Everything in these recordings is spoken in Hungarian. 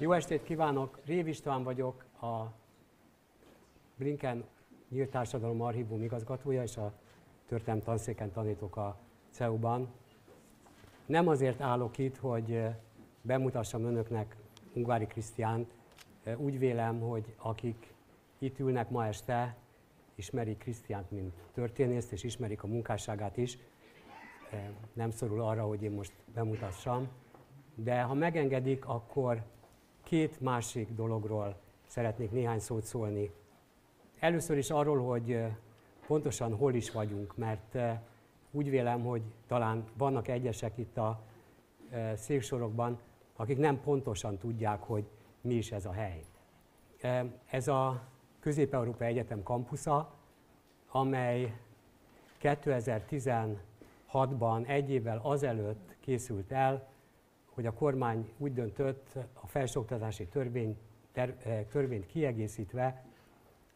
Jó estét kívánok! Rév István vagyok, a Blinken Nyílt Társadalom Archívum igazgatója, és a történelmi tanszéken tanítok a CEU-ban. Nem azért állok itt, hogy bemutassam önöknek Ungvári Krisztiánt. Úgy vélem, hogy akik itt ülnek ma este, ismerik Krisztiánt, mint történészt, és ismerik a munkásságát is. Nem szorul arra, hogy én most bemutassam. De ha megengedik, akkor két másik dologról szeretnék néhány szót szólni. Először is arról, hogy pontosan hol is vagyunk, mert úgy vélem, hogy talán vannak egyesek itt a szélsorokban, akik nem pontosan tudják, hogy mi is ez a hely. Ez a Közép-Európai Egyetem kampusza, amely 2016-ban, egy évvel azelőtt készült el, hogy a kormány úgy döntött, a felsőoktatási törvény, ter, eh, törvényt kiegészítve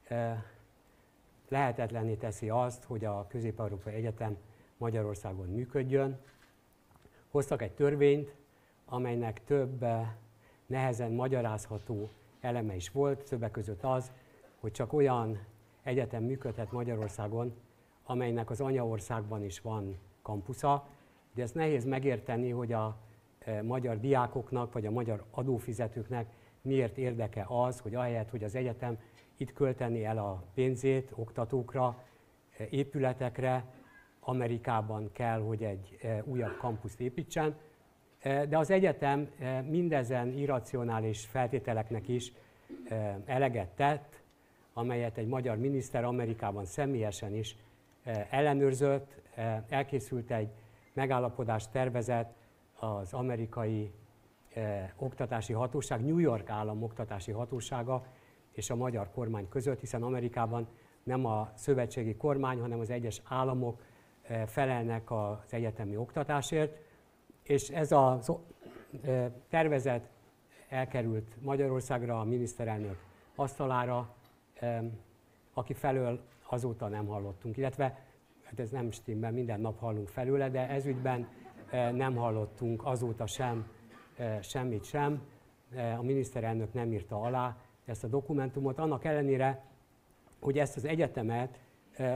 eh, lehetetlenné teszi azt, hogy a Közép-Európai Egyetem Magyarországon működjön. Hoztak egy törvényt, amelynek több eh, nehezen magyarázható eleme is volt, többek között az, hogy csak olyan egyetem működhet Magyarországon, amelynek az anyaországban is van kampusza, de ezt nehéz megérteni, hogy a magyar diákoknak, vagy a magyar adófizetőknek miért érdeke az, hogy ahelyett, hogy az egyetem itt költeni el a pénzét oktatókra, e, épületekre, Amerikában kell, hogy egy e, újabb kampuszt építsen, de az egyetem mindezen irracionális feltételeknek is eleget tett, amelyet egy magyar miniszter Amerikában személyesen is ellenőrzött, elkészült egy megállapodás tervezet, az amerikai eh, oktatási hatóság, New York állam oktatási hatósága és a magyar kormány között, hiszen Amerikában nem a szövetségi kormány, hanem az egyes államok eh, felelnek az egyetemi oktatásért, és ez a eh, tervezet elkerült Magyarországra, a miniszterelnök asztalára, eh, aki felől azóta nem hallottunk, illetve hát ez nem stimmel, minden nap hallunk felőle, de ez ügyben nem hallottunk azóta sem semmit sem. A miniszterelnök nem írta alá ezt a dokumentumot, annak ellenére, hogy ezt az egyetemet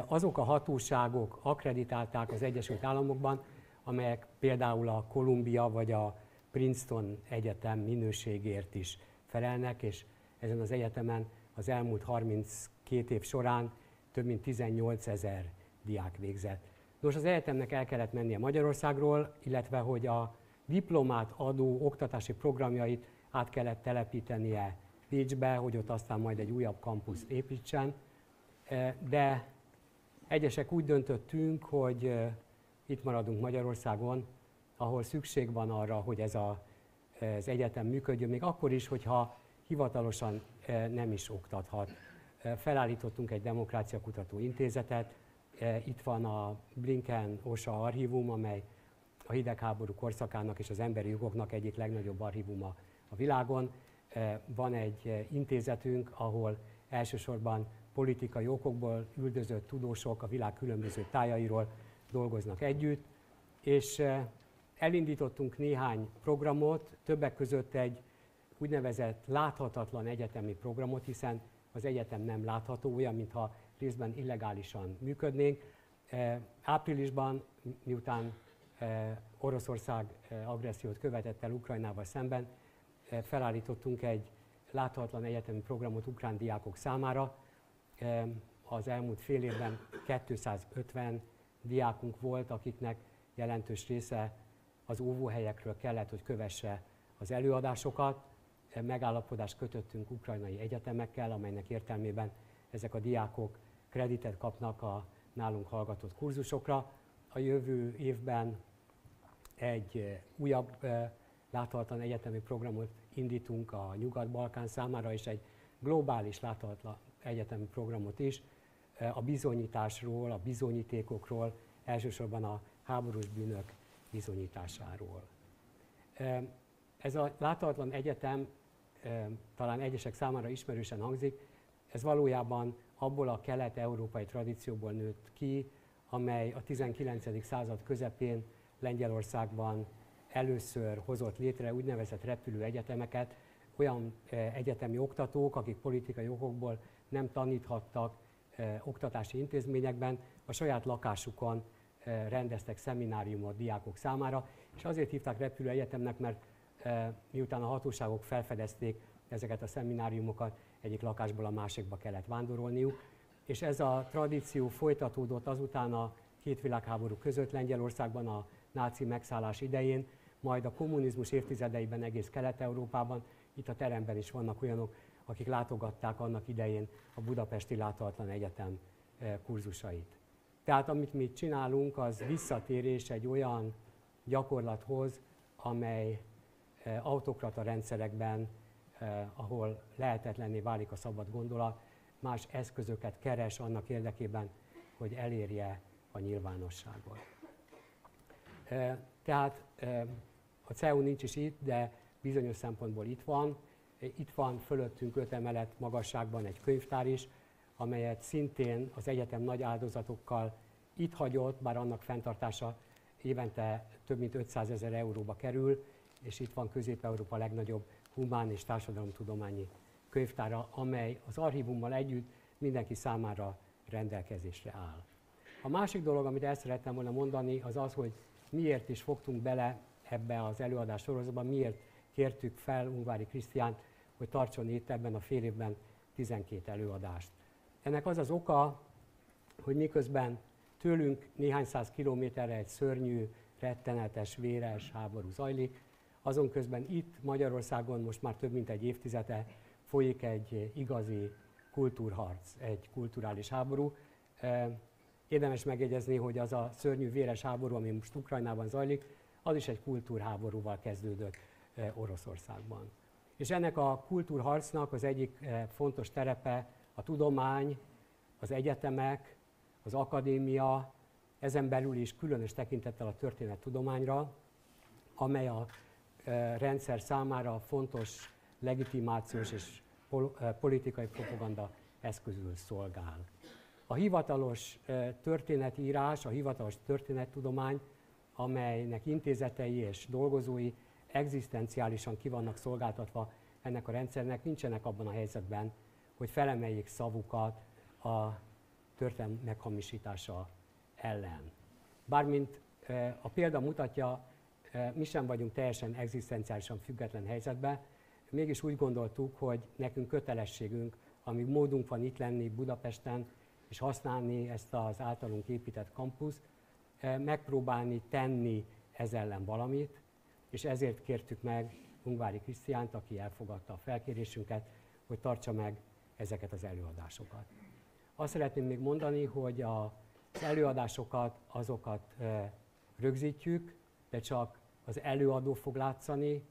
azok a hatóságok akreditálták az Egyesült Államokban, amelyek például a Columbia vagy a Princeton Egyetem minőségért is felelnek, és ezen az egyetemen az elmúlt 32 év során több mint 18 ezer diák végzett. Nos, az egyetemnek el kellett mennie Magyarországról, illetve hogy a diplomát adó oktatási programjait át kellett telepítenie Pécsbe, hogy ott aztán majd egy újabb kampuszt építsen. E, de egyesek úgy döntöttünk, hogy e, itt maradunk Magyarországon, ahol szükség van arra, hogy ez a, az egyetem működjön, még akkor is, hogyha hivatalosan e, nem is oktathat. Felállítottunk egy demokrácia kutató intézetet, E, itt van a Blinken OSA archívum, amely a hidegháború korszakának és az emberi jogoknak egyik legnagyobb archívuma a világon. E, van egy e, intézetünk, ahol elsősorban politikai okokból üldözött tudósok a világ különböző tájairól dolgoznak együtt, és elindítottunk néhány programot, többek között egy úgynevezett láthatatlan egyetemi programot, hiszen az egyetem nem látható, olyan, mintha részben illegálisan működnénk. E, áprilisban, miután e, Oroszország e, agressziót követett el Ukrajnával szemben, felállítottunk egy láthatatlan egyetemi programot ukrán diákok számára. Az elmúlt fél évben 250 diákunk volt, akiknek jelentős része az óvóhelyekről kellett, hogy kövesse az előadásokat. Megállapodást kötöttünk ukrajnai egyetemekkel, amelynek értelmében ezek a diákok kreditet kapnak a nálunk hallgatott kurzusokra. A jövő évben egy eh, újabb eh, láthatatlan egyetemi programot indítunk a Nyugat-Balkán számára, és egy globális láthatatlan egyetemi programot is eh, a bizonyításról, a bizonyítékokról, elsősorban a háborús bűnök bizonyításáról. Ez a láthatatlan egyetem talán egyesek számára ismerősen hangzik, ez valójában abból a kelet-európai tradícióból nőtt ki, amely a 19. század közepén Lengyelországban először hozott létre úgynevezett repülő egyetemeket, olyan egyetemi oktatók, akik politikai okokból nem taníthattak oktatási intézményekben, a saját lakásukon rendeztek szemináriumot diákok számára, és azért hívták repülő egyetemnek, mert miután a hatóságok felfedezték ezeket a szemináriumokat, egyik lakásból a másikba kellett vándorolniuk, és ez a tradíció folytatódott azután a két világháború között Lengyelországban a náci megszállás idején, majd a kommunizmus évtizedeiben egész Kelet-Európában, itt a teremben is vannak olyanok, akik látogatták annak idején a Budapesti Látogatlan Egyetem kurzusait. Tehát amit mi csinálunk, az visszatérés egy olyan gyakorlathoz, amely autokrata rendszerekben, ahol lehetetlenné válik a szabad gondolat, más eszközöket keres annak érdekében, hogy elérje a nyilvánosságot. Tehát a CEU nincs is itt, de bizonyos szempontból itt van. Itt van fölöttünk öt emelet magasságban egy könyvtár is, amelyet szintén az egyetem nagy áldozatokkal itt hagyott, bár annak fenntartása évente több mint 500 ezer euróba kerül, és itt van Közép-Európa legnagyobb humán és társadalomtudományi könyvtára, amely az archívummal együtt mindenki számára rendelkezésre áll. A másik dolog, amit el szerettem volna mondani, az az, hogy miért is fogtunk bele ebbe az előadás sorozatban, miért kértük fel Ungvári Krisztiánt, hogy tartson itt ebben a fél évben 12 előadást. Ennek az az oka, hogy miközben tőlünk néhány száz kilométerre egy szörnyű, rettenetes, véres háború zajlik, azon közben itt Magyarországon most már több mint egy évtizede folyik egy igazi kultúrharc, egy kulturális háború. Érdemes megjegyezni, hogy az a szörnyű véres háború, ami most Ukrajnában zajlik, az is egy kultúrháborúval kezdődött Oroszországban. És ennek a kultúrharcnak az egyik fontos terepe a tudomány, az egyetemek, az akadémia, ezen belül is különös tekintettel a történettudományra, amely a rendszer számára fontos legitimációs és politikai propaganda eszközül szolgál. A hivatalos történetírás, a hivatalos történettudomány, amelynek intézetei és dolgozói egzisztenciálisan ki vannak szolgáltatva ennek a rendszernek, nincsenek abban a helyzetben, hogy felemeljék szavukat a történelem meghamisítása ellen. Bármint a példa mutatja, mi sem vagyunk teljesen egzisztenciálisan független helyzetben, mégis úgy gondoltuk, hogy nekünk kötelességünk, amíg módunk van itt lenni Budapesten, és használni ezt az általunk épített kampuszt, megpróbálni tenni ez ellen valamit, és ezért kértük meg Ungvári Krisztiánt, aki elfogadta a felkérésünket, hogy tartsa meg ezeket az előadásokat. Azt szeretném még mondani, hogy a, az előadásokat, azokat rögzítjük, de csak az előadó fog látszani,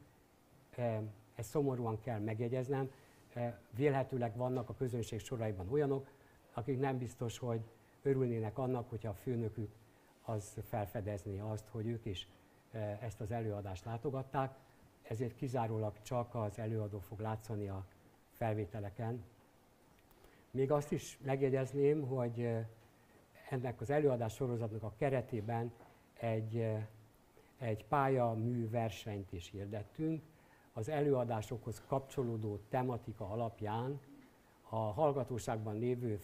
ezt szomorúan kell megjegyeznem. Vélhetőleg vannak a közönség soraiban olyanok, akik nem biztos, hogy örülnének annak, hogyha a főnökük az felfedezni azt, hogy ők is ezt az előadást látogatták, ezért kizárólag csak az előadó fog látszani a felvételeken. Még azt is megjegyezném, hogy ennek az előadás sorozatnak a keretében egy, egy pályamű versenyt is hirdettünk. Az előadásokhoz kapcsolódó tematika alapján a hallgatóságban lévő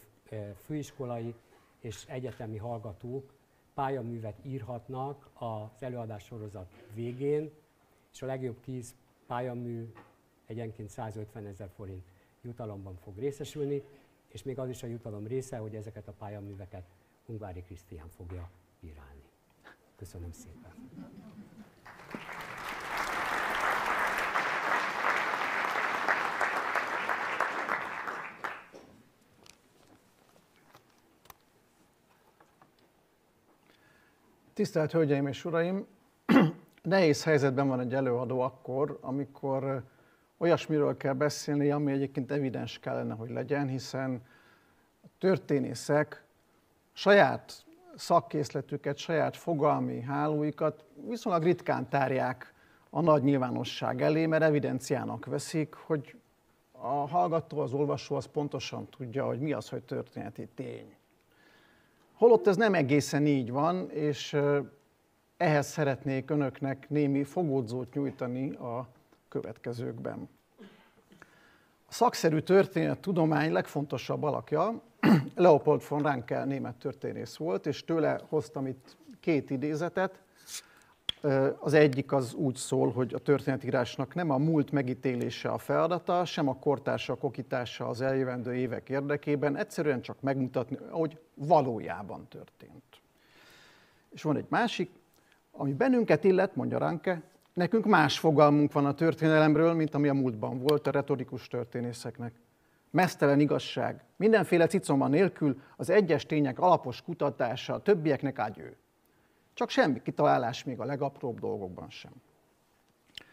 főiskolai és egyetemi hallgatók pályaművet írhatnak az előadás sorozat végén, és a legjobb tíz pályamű egyenként 150 ezer forint jutalomban fog részesülni, és még az is a jutalom része, hogy ezeket a pályaműveket Ungvári Krisztián fogja bírálni. Köszönöm szépen! Tisztelt Hölgyeim és Uraim! Nehéz helyzetben van egy előadó akkor, amikor olyasmiről kell beszélni, ami egyébként evidens kellene, hogy legyen, hiszen a történészek saját szakkészletüket, saját fogalmi hálóikat viszonylag ritkán tárják a nagy nyilvánosság elé, mert evidenciának veszik, hogy a hallgató, az olvasó az pontosan tudja, hogy mi az, hogy történeti tény. Holott ez nem egészen így van, és ehhez szeretnék önöknek némi fogódzót nyújtani a következőkben. szakszerű történet tudomány legfontosabb alakja Leopold von Ranke német történész volt, és tőle hoztam itt két idézetet. Az egyik az úgy szól, hogy a történetírásnak nem a múlt megítélése a feladata, sem a kortársak okítása az eljövendő évek érdekében, egyszerűen csak megmutatni, hogy valójában történt. És van egy másik, ami bennünket illet, mondja Ranke, nekünk más fogalmunk van a történelemről, mint ami a múltban volt a retorikus történészeknek. Mesztelen igazság, mindenféle cicoma nélkül az egyes tények alapos kutatása, a többieknek ágyő. Csak semmi kitalálás még a legapróbb dolgokban sem.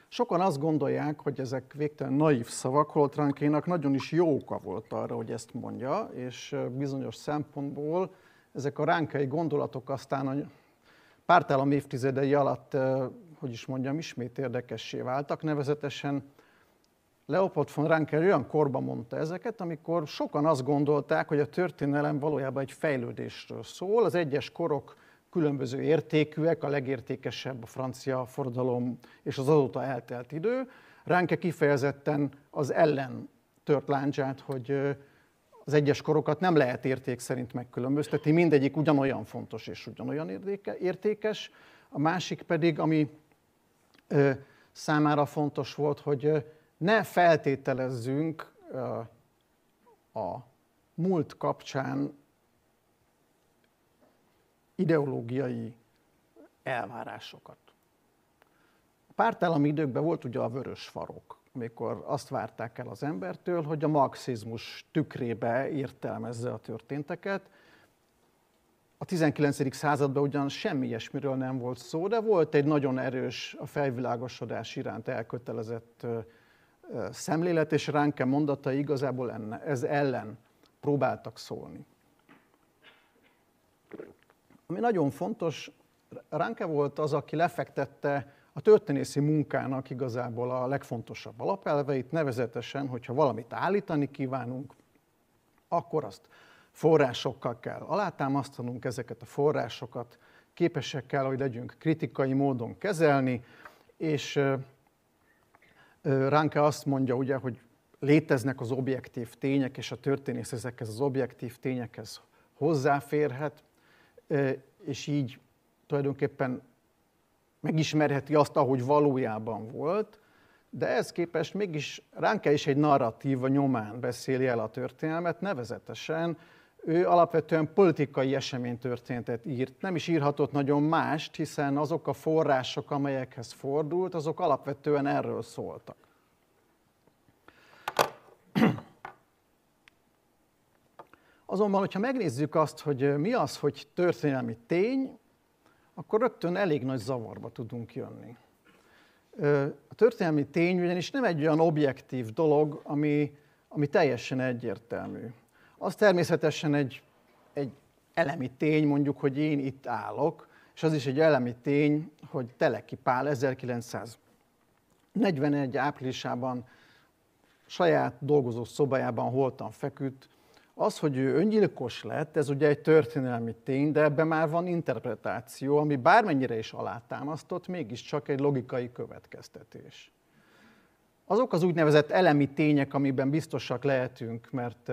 Sokan azt gondolják, hogy ezek végtelen naív szavak, holott Rankénak nagyon is jó oka volt arra, hogy ezt mondja, és bizonyos szempontból ezek a ránkei gondolatok aztán a pártállam évtizedei alatt, hogy is mondjam, ismét érdekessé váltak, nevezetesen Leopold von Rankel olyan korban mondta ezeket, amikor sokan azt gondolták, hogy a történelem valójában egy fejlődésről szól, az egyes korok különböző értékűek, a legértékesebb a francia forradalom és az azóta eltelt idő. Ránke kifejezetten az ellen tört láncsát, hogy az egyes korokat nem lehet érték szerint megkülönböztetni, mindegyik ugyanolyan fontos és ugyanolyan értékes. A másik pedig, ami számára fontos volt, hogy ne feltételezzünk a múlt kapcsán ideológiai elvárásokat. A pártállami időkben volt ugye a vörös farok, amikor azt várták el az embertől, hogy a marxizmus tükrébe értelmezze a történteket. A 19. században ugyan semmi ilyesmiről nem volt szó, de volt egy nagyon erős a felvilágosodás iránt elkötelezett szemlélet, és Ránke mondatai igazából enne, ez ellen próbáltak szólni. Ami nagyon fontos, Ránke volt az, aki lefektette a történészi munkának igazából a legfontosabb alapelveit, nevezetesen, hogyha valamit állítani kívánunk, akkor azt forrásokkal kell alátámasztanunk, ezeket a forrásokat képesek kell, hogy legyünk kritikai módon kezelni, és Ránke azt mondja ugye, hogy léteznek az objektív tények, és a történész ezekhez az objektív tényekhez hozzáférhet, és így tulajdonképpen megismerheti azt, ahogy valójában volt, de ez képest mégis Ránke is egy narratíva nyomán beszéli el a történelmet, nevezetesen ő alapvetően politikai eseménytörténetet írt. Nem is írhatott nagyon mást, hiszen azok a források, amelyekhez fordult, azok alapvetően erről szóltak. Azonban, hogyha megnézzük azt, hogy mi az, hogy történelmi tény, akkor rögtön elég nagy zavarba tudunk jönni. A történelmi tény ugyanis nem egy olyan objektív dolog, ami, ami teljesen egyértelmű. Az természetesen egy, egy elemi tény, mondjuk, hogy én itt állok, és az is egy elemi tény, hogy Teleki Pál 1941 áprilisában saját dolgozó szobájában holtan feküdt, az, hogy ő öngyilkos lett, ez ugye egy történelmi tény, de ebben már van interpretáció, ami bármennyire is alátámasztott, mégiscsak egy logikai következtetés. Azok az úgynevezett elemi tények, amiben biztosak lehetünk, mert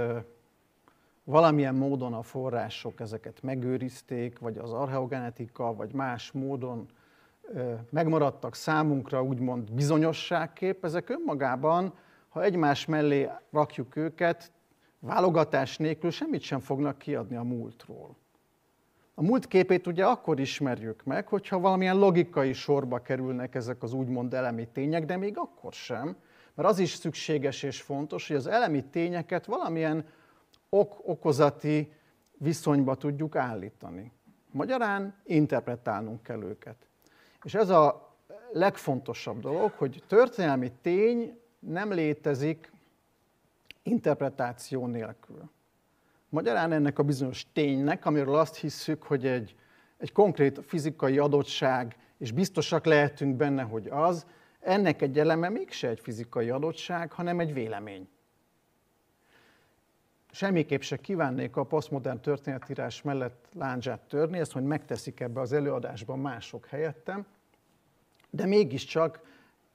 valamilyen módon a források ezeket megőrizték, vagy az archeogenetika, vagy más módon megmaradtak számunkra úgymond bizonyosságkép, ezek önmagában, ha egymás mellé rakjuk őket, válogatás nélkül semmit sem fognak kiadni a múltról. A múlt képét ugye akkor ismerjük meg, hogyha valamilyen logikai sorba kerülnek ezek az úgymond elemi tények, de még akkor sem, mert az is szükséges és fontos, hogy az elemi tényeket valamilyen ok-okozati viszonyba tudjuk állítani. Magyarán interpretálnunk kell őket. És ez a legfontosabb dolog, hogy történelmi tény nem létezik interpretáció nélkül. Magyarán ennek a bizonyos ténynek, amiről azt hiszük, hogy egy, egy konkrét fizikai adottság, és biztosak lehetünk benne, hogy az, ennek egy eleme mégse egy fizikai adottság, hanem egy vélemény. Semmiképp se kívánnék a posztmodern történetírás mellett láncsát törni, ezt hogy megteszik ebbe az előadásban mások helyettem, de mégiscsak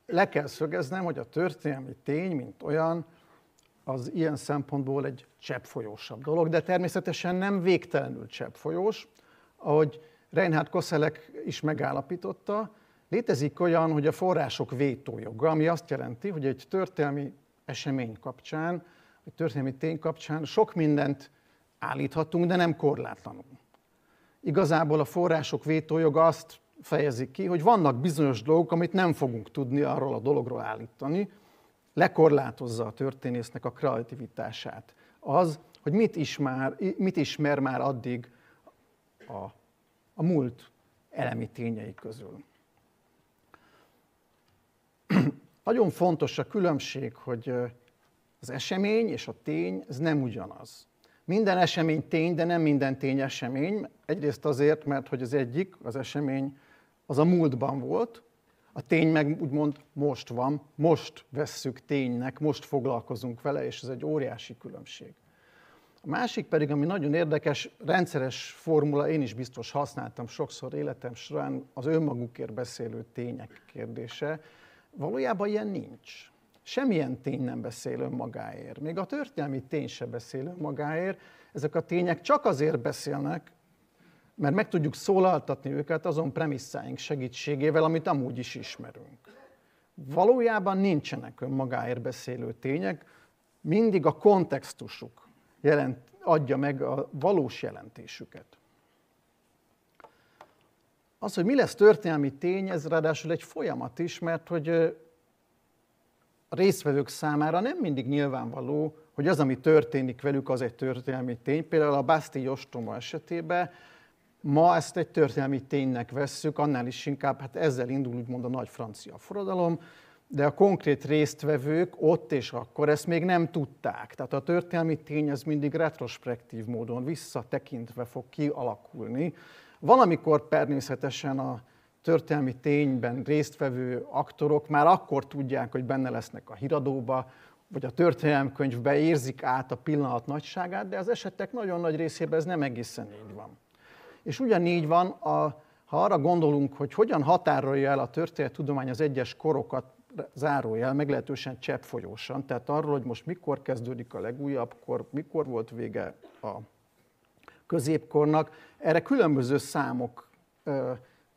le kell szögeznem, hogy a történelmi tény, mint olyan, az ilyen szempontból egy cseppfolyósabb dolog, de természetesen nem végtelenül cseppfolyós. Ahogy Reinhard Kosselek is megállapította, létezik olyan, hogy a források vétójoga, ami azt jelenti, hogy egy történelmi esemény kapcsán, egy történelmi tény kapcsán sok mindent állíthatunk, de nem korlátlanul. Igazából a források vétójoga azt fejezik ki, hogy vannak bizonyos dolgok, amit nem fogunk tudni arról a dologról állítani, lekorlátozza a történésznek a kreativitását. Az, hogy mit, ismer, mit ismer már addig a, a múlt elemi tényei közül. Nagyon fontos a különbség, hogy az esemény és a tény, ez nem ugyanaz. Minden esemény tény, de nem minden tény esemény. Egyrészt azért, mert hogy az egyik, az esemény, az a múltban volt, a tény meg úgymond most van, most vesszük ténynek, most foglalkozunk vele, és ez egy óriási különbség. A másik pedig, ami nagyon érdekes, rendszeres formula, én is biztos használtam sokszor életem során, az önmagukért beszélő tények kérdése. Valójában ilyen nincs. Semmilyen tény nem beszél önmagáért. Még a történelmi tény se beszél önmagáért. Ezek a tények csak azért beszélnek, mert meg tudjuk szólaltatni őket azon premisszáink segítségével, amit amúgy is ismerünk. Valójában nincsenek önmagáért beszélő tények, mindig a kontextusuk jelent, adja meg a valós jelentésüket. Az, hogy mi lesz történelmi tény, ez ráadásul egy folyamat is, mert hogy a résztvevők számára nem mindig nyilvánvaló, hogy az, ami történik velük, az egy történelmi tény. Például a Bastille ostroma esetében Ma ezt egy történelmi ténynek vesszük, annál is inkább, hát ezzel indul úgymond a nagy francia forradalom, de a konkrét résztvevők ott és akkor ezt még nem tudták. Tehát a történelmi tény ez mindig retrospektív módon visszatekintve fog kialakulni. Valamikor természetesen a történelmi tényben résztvevő aktorok már akkor tudják, hogy benne lesznek a híradóba, vagy a történelemkönyvbe érzik át a pillanat nagyságát, de az esetek nagyon nagy részében ez nem egészen így van. És ugyanígy van, a, ha arra gondolunk, hogy hogyan határolja el a történettudomány az egyes korokat, zárójel, meglehetősen cseppfolyósan, tehát arról, hogy most mikor kezdődik a legújabb kor, mikor volt vége a középkornak, erre különböző számok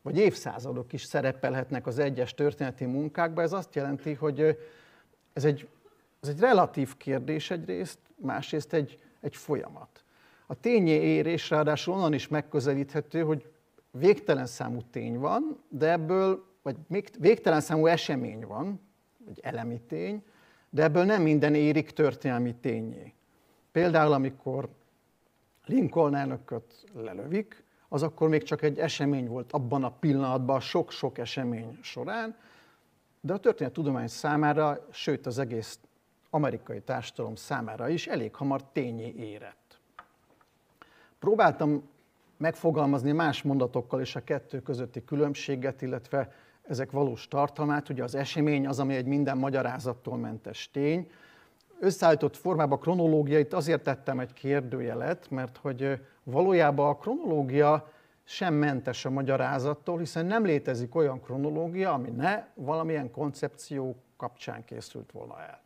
vagy évszázadok is szerepelhetnek az egyes történeti munkákban. Ez azt jelenti, hogy ez egy, ez egy relatív kérdés egyrészt, másrészt egy, egy folyamat. A tényé érés ráadásul onnan is megközelíthető, hogy végtelen számú tény van, de ebből, vagy végtelen számú esemény van, vagy elemi tény, de ebből nem minden érik történelmi tényé. Például, amikor Lincoln elnököt lelövik, az akkor még csak egy esemény volt abban a pillanatban, sok-sok esemény során, de a történettudomány számára, sőt az egész amerikai társadalom számára is elég hamar tényé érett. Próbáltam megfogalmazni más mondatokkal is a kettő közötti különbséget, illetve ezek valós tartalmát. Ugye az esemény az, ami egy minden magyarázattól mentes tény. Összeállított formában kronológiait azért tettem egy kérdőjelet, mert hogy valójában a kronológia sem mentes a magyarázattól, hiszen nem létezik olyan kronológia, ami ne valamilyen koncepció kapcsán készült volna el.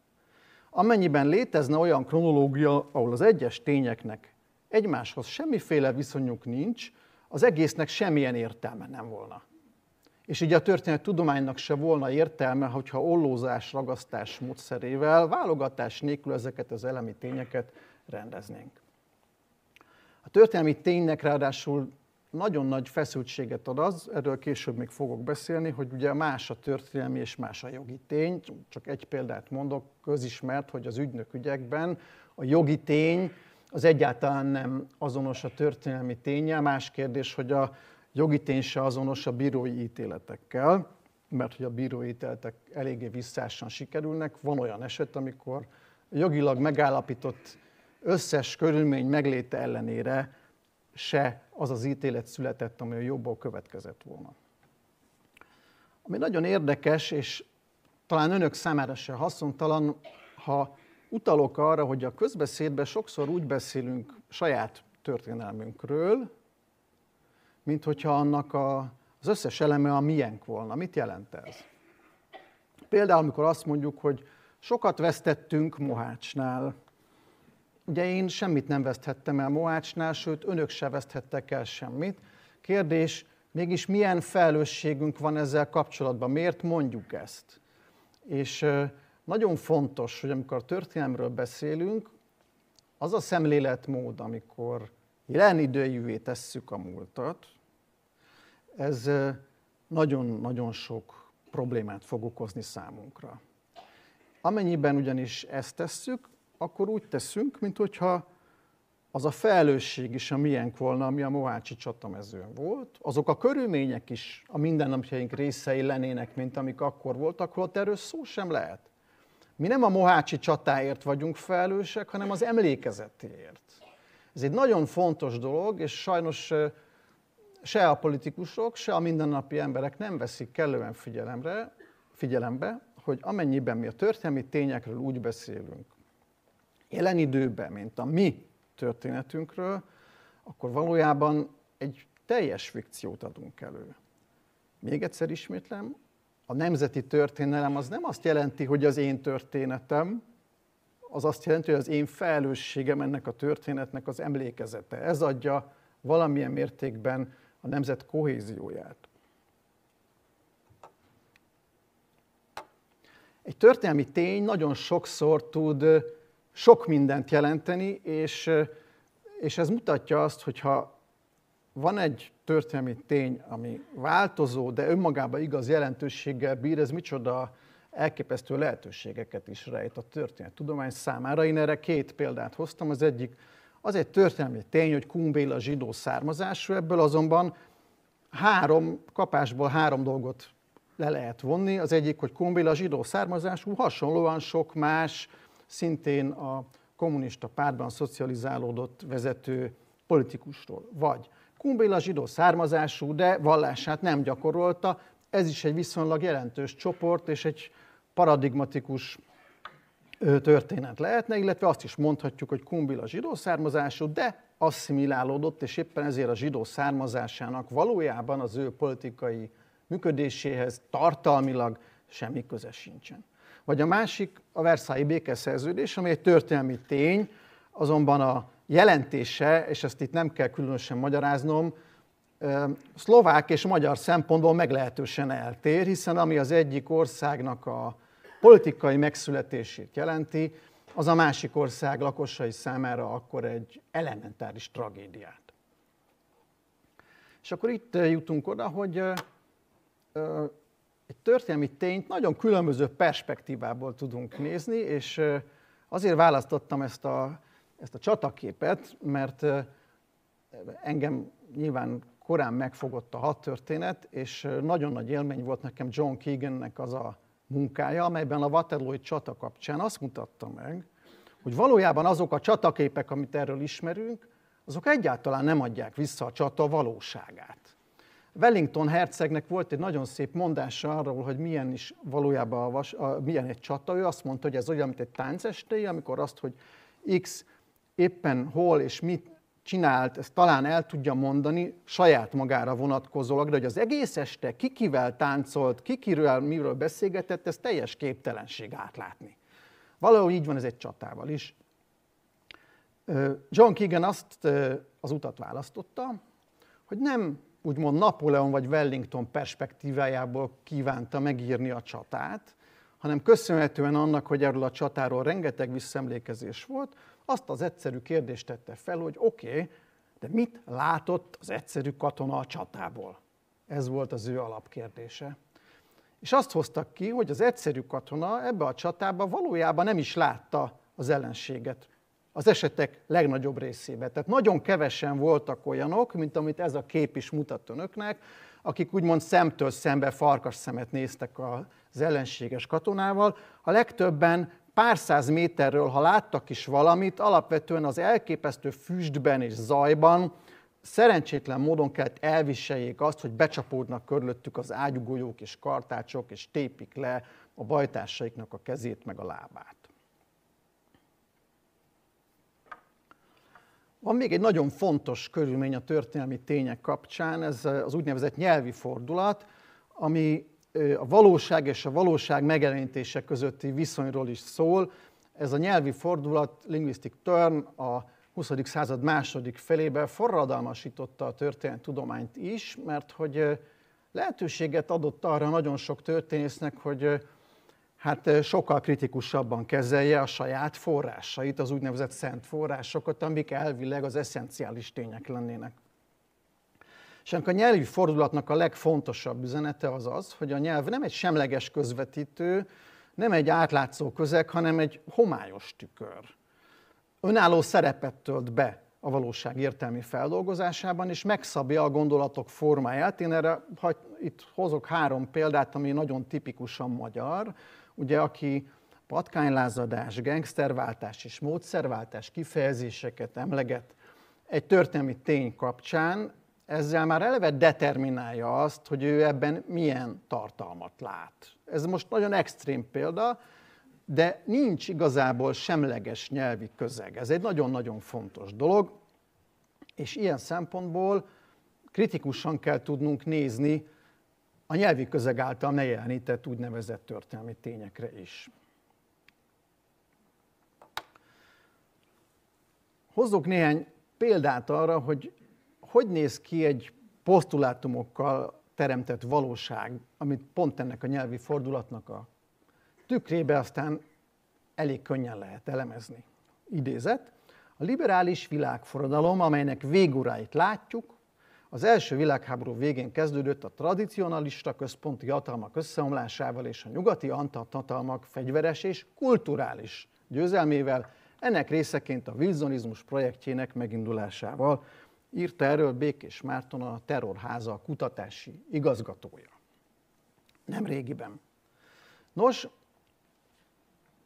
Amennyiben létezne olyan kronológia, ahol az egyes tényeknek egymáshoz semmiféle viszonyuk nincs, az egésznek semmilyen értelme nem volna. És így a történet tudománynak se volna értelme, hogyha ollózás, ragasztás módszerével, válogatás nélkül ezeket az elemi tényeket rendeznénk. A történelmi ténynek ráadásul nagyon nagy feszültséget ad az, erről később még fogok beszélni, hogy ugye más a történelmi és más a jogi tény. Csak egy példát mondok, közismert, hogy az ügynök ügyekben a jogi tény az egyáltalán nem azonos a történelmi tényel. Más kérdés, hogy a jogi tény se azonos a bírói ítéletekkel, mert hogy a bírói ítéletek eléggé visszásan sikerülnek. Van olyan eset, amikor jogilag megállapított összes körülmény megléte ellenére se az az ítélet született, ami a jobból következett volna. Ami nagyon érdekes, és talán önök számára se haszontalan, ha utalok arra, hogy a közbeszédben sokszor úgy beszélünk saját történelmünkről, mint hogyha annak a, az összes eleme a miénk volna. Mit jelent ez? Például, amikor azt mondjuk, hogy Sokat vesztettünk Mohácsnál. Ugye én semmit nem veszthettem el Mohácsnál, sőt önök se veszthettek el semmit. Kérdés, mégis milyen felelősségünk van ezzel kapcsolatban? Miért mondjuk ezt? És nagyon fontos, hogy amikor a történelmről beszélünk, az a szemléletmód, amikor jelen idejűvé tesszük a múltat, ez nagyon-nagyon sok problémát fog okozni számunkra. Amennyiben ugyanis ezt tesszük, akkor úgy teszünk, mint hogyha az a felelősség is a miénk volna, ami a Mohácsi csatamezőn volt, azok a körülmények is a mindennapjaink részei lennének, mint amik akkor voltak, holott erről szó sem lehet. Mi nem a Mohácsi csatáért vagyunk felelősek, hanem az emlékezetéért. Ez egy nagyon fontos dolog, és sajnos se a politikusok, se a mindennapi emberek nem veszik kellően figyelemre, figyelembe, hogy amennyiben mi a történelmi tényekről úgy beszélünk, jelen időben, mint a mi történetünkről, akkor valójában egy teljes fikciót adunk elő. Még egyszer ismétlem, a nemzeti történelem az nem azt jelenti, hogy az én történetem, az azt jelenti, hogy az én felelősségem ennek a történetnek az emlékezete. Ez adja valamilyen mértékben a nemzet kohézióját. Egy történelmi tény nagyon sokszor tud sok mindent jelenteni, és, és ez mutatja azt, hogyha van egy történelmi tény, ami változó, de önmagában igaz jelentőséggel bír, ez micsoda elképesztő lehetőségeket is rejt a történet tudomány számára. Én erre két példát hoztam. Az egyik az egy történelmi tény, hogy Kumbéla zsidó származású, ebből azonban három kapásból három dolgot le lehet vonni. Az egyik, hogy Kumbéla zsidó származású, hasonlóan sok más, szintén a kommunista pártban szocializálódott vezető politikusról. Vagy Kumbéla zsidó származású, de vallását nem gyakorolta. Ez is egy viszonylag jelentős csoport, és egy paradigmatikus történet lehetne, illetve azt is mondhatjuk, hogy Kumbila zsidó származású, de asszimilálódott, és éppen ezért a zsidó származásának valójában az ő politikai működéséhez tartalmilag semmi köze sincsen. Vagy a másik a Versailles békeszerződés, ami egy történelmi tény, azonban a jelentése, és ezt itt nem kell különösen magyaráznom, szlovák és magyar szempontból meglehetősen eltér, hiszen ami az egyik országnak a politikai megszületését jelenti, az a másik ország lakosai számára akkor egy elementáris tragédiát. És akkor itt jutunk oda, hogy egy történelmi tényt nagyon különböző perspektívából tudunk nézni, és azért választottam ezt a, ezt a csataképet, mert engem nyilván korán megfogott a hat történet, és nagyon nagy élmény volt nekem John Keegannek az a munkája, amelyben a Waterloo csata kapcsán azt mutatta meg, hogy valójában azok a csataképek, amit erről ismerünk, azok egyáltalán nem adják vissza a csata valóságát. Wellington hercegnek volt egy nagyon szép mondása arról, hogy milyen is valójában a vas, a, milyen egy csata. Ő azt mondta, hogy ez olyan, mint egy táncesté, amikor azt, hogy X éppen hol és mit csinált, ezt talán el tudja mondani saját magára vonatkozólag, de hogy az egész este kikivel táncolt, kikiről, miről beszélgetett, ez teljes képtelenség átlátni. Valahogy így van ez egy csatával is. John Keegan azt az utat választotta, hogy nem úgymond Napóleon vagy Wellington perspektívájából kívánta megírni a csatát, hanem köszönhetően annak, hogy erről a csatáról rengeteg visszemlékezés volt, azt az egyszerű kérdést tette fel, hogy oké, okay, de mit látott az egyszerű katona a csatából? Ez volt az ő alapkérdése. És azt hoztak ki, hogy az egyszerű katona ebbe a csatába valójában nem is látta az ellenséget az esetek legnagyobb részében. Tehát nagyon kevesen voltak olyanok, mint amit ez a kép is mutat önöknek, akik úgymond szemtől szembe farkas szemet néztek az ellenséges katonával. A legtöbben pár száz méterről, ha láttak is valamit, alapvetően az elképesztő füstben és zajban szerencsétlen módon kellett elviseljék azt, hogy becsapódnak körülöttük az ágyugójók és kartácsok, és tépik le a bajtársaiknak a kezét meg a lábát. Van még egy nagyon fontos körülmény a történelmi tények kapcsán, ez az úgynevezett nyelvi fordulat, ami a valóság és a valóság megjelenítése közötti viszonyról is szól. Ez a nyelvi fordulat, linguistic turn, a 20. század második felében forradalmasította a tudományt is, mert hogy lehetőséget adott arra nagyon sok történésznek, hogy hát sokkal kritikusabban kezelje a saját forrásait, az úgynevezett szent forrásokat, amik elvileg az eszenciális tények lennének. És a nyelvi fordulatnak a legfontosabb üzenete az az, hogy a nyelv nem egy semleges közvetítő, nem egy átlátszó közeg, hanem egy homályos tükör. Önálló szerepet tölt be a valóság értelmi feldolgozásában, és megszabja a gondolatok formáját. Én erre ha itt hozok három példát, ami nagyon tipikusan magyar. Ugye, aki patkánylázadás, gangsterváltás és módszerváltás kifejezéseket emleget egy történelmi tény kapcsán, ezzel már eleve determinálja azt, hogy ő ebben milyen tartalmat lát. Ez most nagyon extrém példa, de nincs igazából semleges nyelvi közeg. Ez egy nagyon-nagyon fontos dolog, és ilyen szempontból kritikusan kell tudnunk nézni a nyelvi közeg által ne jelenített úgynevezett történelmi tényekre is. Hozzuk néhány példát arra, hogy hogy néz ki egy posztulátumokkal teremtett valóság, amit pont ennek a nyelvi fordulatnak a tükrébe aztán elég könnyen lehet elemezni. Idézet. A liberális világforradalom, amelynek véguráit látjuk, az első világháború végén kezdődött a tradicionalista központi hatalmak összeomlásával és a nyugati antahatalmak fegyveres és kulturális győzelmével, ennek részeként a wilsonizmus projektjének megindulásával, írta erről Békés Márton a Terrorháza kutatási igazgatója. Nem régiben. Nos,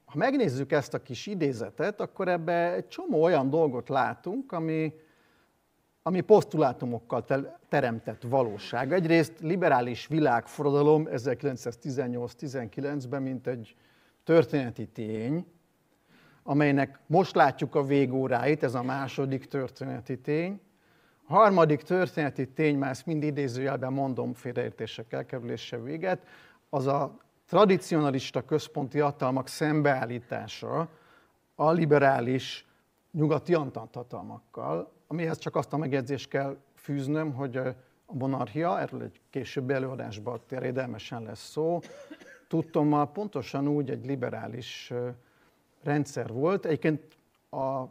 ha megnézzük ezt a kis idézetet, akkor ebbe egy csomó olyan dolgot látunk, ami, ami posztulátumokkal teremtett valóság. Egyrészt liberális világforradalom 1918-19-ben, mint egy történeti tény, amelynek most látjuk a végóráit, ez a második történeti tény. Harmadik történeti tény, már ezt mind idézőjelben mondom félreértések elkerülése véget, az a tradicionalista központi hatalmak szembeállítása a liberális nyugati antant hatalmakkal, amihez csak azt a megjegyzést kell fűznöm, hogy a monarchia, erről egy későbbi előadásban terjedelmesen lesz szó, tudtommal pontosan úgy egy liberális rendszer volt. Egyébként a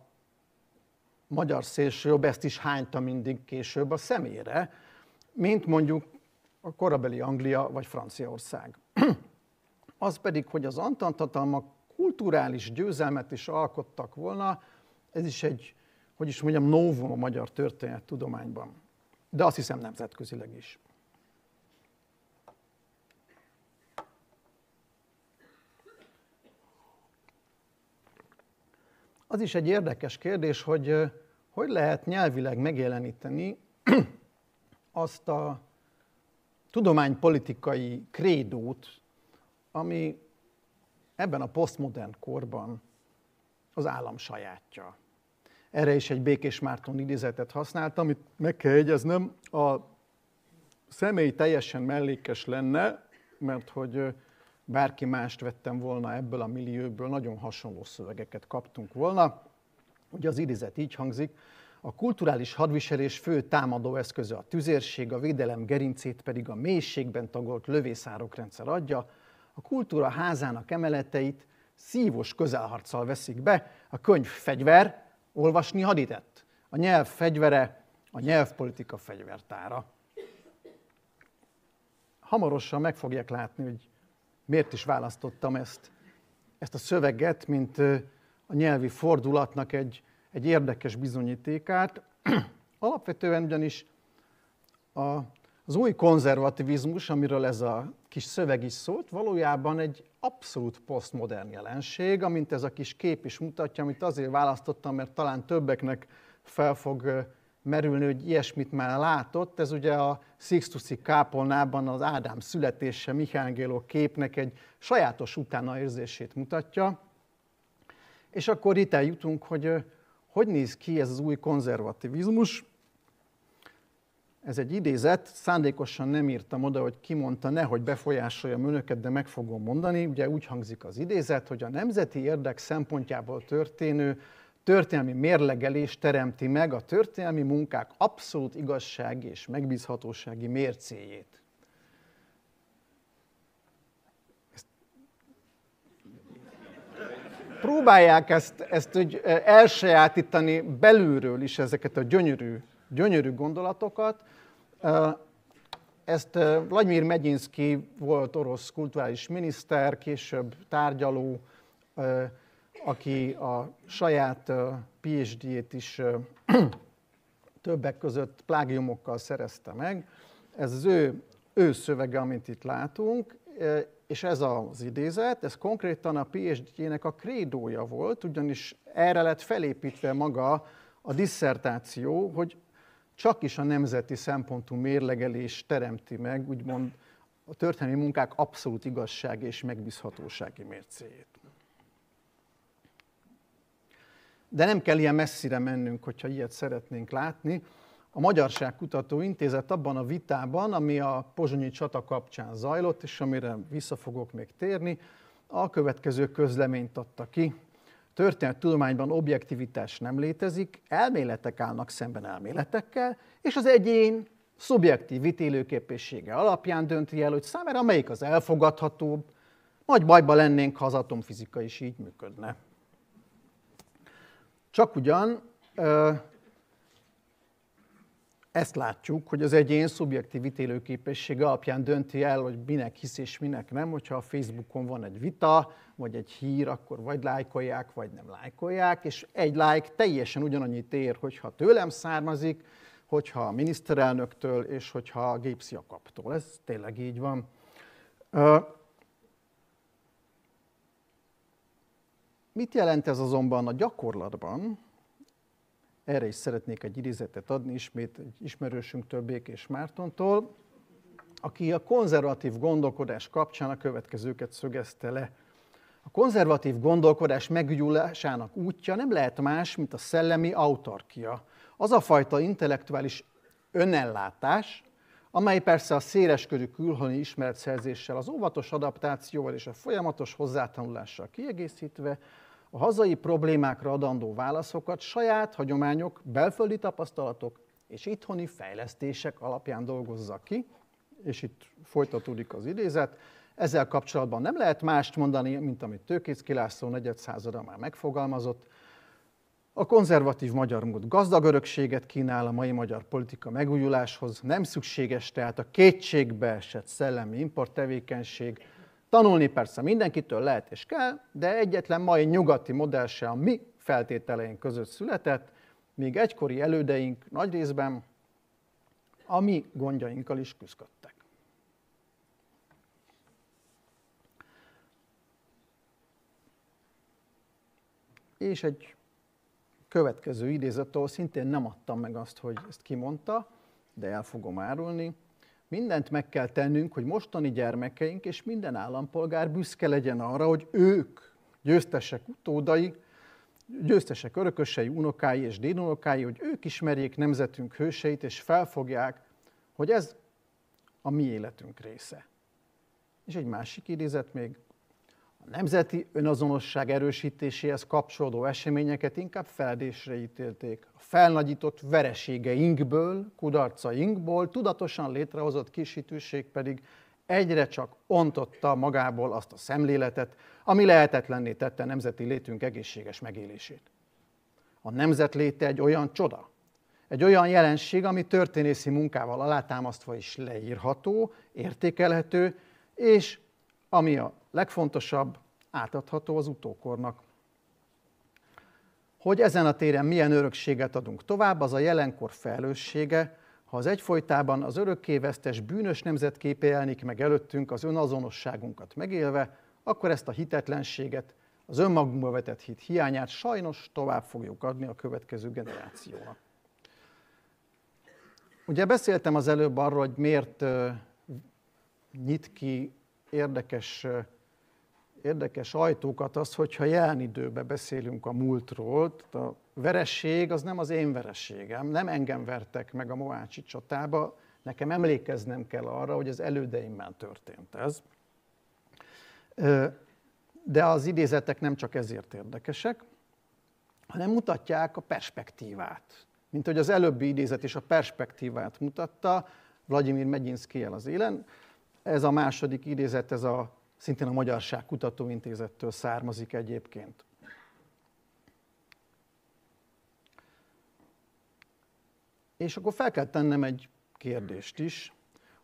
magyar szélsőjobb ezt is hányta mindig később a szemére, mint mondjuk a korabeli Anglia vagy Franciaország. Az pedig, hogy az antantatalmak kulturális győzelmet is alkottak volna, ez is egy, hogy is mondjam, novum a magyar történet tudományban. De azt hiszem nemzetközileg is. Az is egy érdekes kérdés, hogy hogy lehet nyelvileg megjeleníteni azt a tudománypolitikai krédót, ami ebben a posztmodern korban az állam sajátja. Erre is egy Békés Márton idézetet használtam, amit meg kell jegyeznem, a személy teljesen mellékes lenne, mert hogy bárki mást vettem volna ebből a millióból, nagyon hasonló szövegeket kaptunk volna. Ugye az idézet így hangzik, a kulturális hadviselés fő támadó eszköze a tüzérség, a védelem gerincét pedig a mélységben tagolt lövészárokrendszer adja, a kultúra házának emeleteit szívos közelharccal veszik be, a könyv fegyver, olvasni haditett, a nyelv fegyvere, a nyelvpolitika fegyvertára. Hamarosan meg fogják látni, hogy miért is választottam ezt, ezt a szöveget, mint a nyelvi fordulatnak egy, egy érdekes bizonyítékát. Alapvetően ugyanis a, az új konzervativizmus, amiről ez a kis szöveg is szólt, valójában egy abszolút posztmodern jelenség, amint ez a kis kép is mutatja, amit azért választottam, mert talán többeknek fel fog merülni, hogy ilyesmit már látott. Ez ugye a Sixtusi kápolnában az Ádám születése Michelangelo képnek egy sajátos utánaérzését mutatja. És akkor itt eljutunk, hogy hogy néz ki ez az új konzervativizmus. Ez egy idézet, szándékosan nem írtam oda, hogy ki mondta, nehogy befolyásoljam önöket, de meg fogom mondani. Ugye úgy hangzik az idézet, hogy a nemzeti érdek szempontjából történő történelmi mérlegelés teremti meg a történelmi munkák abszolút igazsági és megbízhatósági mércéjét. Próbálják ezt, ezt úgy elsajátítani belülről is ezeket a gyönyörű, gyönyörű gondolatokat. Ezt Vladimir Megyinszki volt orosz kulturális miniszter, később tárgyaló, aki a saját PhD-ét is többek között plágiumokkal szerezte meg. Ez az ő, ő szövege, amit itt látunk, és ez az idézet, ez konkrétan a PhD-jének a krédója volt, ugyanis erre lett felépítve maga a disszertáció, hogy csak is a nemzeti szempontú mérlegelés teremti meg, úgymond a történelmi munkák abszolút igazság és megbízhatósági mércéjét. De nem kell ilyen messzire mennünk, hogyha ilyet szeretnénk látni. A Magyarság Kutató Intézet abban a vitában, ami a pozsonyi csata kapcsán zajlott, és amire vissza fogok még térni, a következő közleményt adta ki. Történet tudományban objektivitás nem létezik, elméletek állnak szemben elméletekkel, és az egyén szubjektív ítélőképessége alapján dönti el, hogy számára melyik az elfogadhatóbb, nagy bajba lennénk, ha az atomfizika is így működne. Csak ugyan ezt látjuk, hogy az egyén szubjektív ítélőképessége alapján dönti el, hogy minek hisz és minek nem. Hogyha a Facebookon van egy vita, vagy egy hír, akkor vagy lájkolják, vagy nem lájkolják, és egy like teljesen ugyanannyit ér, hogyha tőlem származik, hogyha a miniszterelnöktől, és hogyha a Gépsz Jakabtól. Ez tényleg így van. Mit jelent ez azonban a gyakorlatban? Erre is szeretnék egy idézetet adni, ismét egy ismerősünk Békés Mártontól, aki a konzervatív gondolkodás kapcsán a következőket szögezte le. A konzervatív gondolkodás megügyulásának útja nem lehet más, mint a szellemi autarkia. Az a fajta intellektuális önellátás, amely persze a széleskörű külhoni ismeretszerzéssel, az óvatos adaptációval és a folyamatos hozzátanulással kiegészítve a hazai problémákra adandó válaszokat saját hagyományok, belföldi tapasztalatok és itthoni fejlesztések alapján dolgozza ki, és itt folytatódik az idézet. Ezzel kapcsolatban nem lehet mást mondani, mint amit Tőkécki László negyedszázada már megfogalmazott. A konzervatív magyar mód gazdag örökséget kínál a mai magyar politika megújuláshoz, nem szükséges tehát a kétségbe esett szellemi importtevékenység, Tanulni persze mindenkitől lehet és kell, de egyetlen mai nyugati modell se a mi feltételeink között született, míg egykori elődeink nagy részben a mi gondjainkkal is küzdöttek. És egy következő idézettől szintén nem adtam meg azt, hogy ezt kimondta, de el fogom árulni. Mindent meg kell tennünk, hogy mostani gyermekeink és minden állampolgár büszke legyen arra, hogy ők győztesek utódai, győztesek örökösei, unokái és dédunokái, hogy ők ismerjék nemzetünk hőseit, és felfogják, hogy ez a mi életünk része. És egy másik idézet még, a nemzeti önazonosság erősítéséhez kapcsolódó eseményeket inkább feledésre ítélték. A felnagyított vereségeinkből, kudarcainkból tudatosan létrehozott kisítőség pedig egyre csak ontotta magából azt a szemléletet, ami lehetetlenné tette nemzeti létünk egészséges megélését. A nemzet léte egy olyan csoda, egy olyan jelenség, ami történészi munkával alátámasztva is leírható, értékelhető, és ami a legfontosabb, átadható az utókornak. Hogy ezen a téren milyen örökséget adunk tovább, az a jelenkor felelőssége, ha az egyfolytában az örökkévesztes bűnös nemzetképe jelenik meg előttünk az önazonosságunkat megélve, akkor ezt a hitetlenséget, az önmagunkba vetett hit hiányát sajnos tovább fogjuk adni a következő generációnak. Ugye beszéltem az előbb arról, hogy miért nyit ki érdekes, érdekes ajtókat az, hogyha jelen időben beszélünk a múltról, a veresség az nem az én verességem, nem engem vertek meg a Moácsi csatába, nekem emlékeznem kell arra, hogy az elődeimmel történt ez. De az idézetek nem csak ezért érdekesek, hanem mutatják a perspektívát. Mint hogy az előbbi idézet is a perspektívát mutatta, Vladimir Megyinszki el az élen. Ez a második idézet, ez a, szintén a Magyarság Kutatóintézettől származik egyébként. És akkor fel kell tennem egy kérdést is.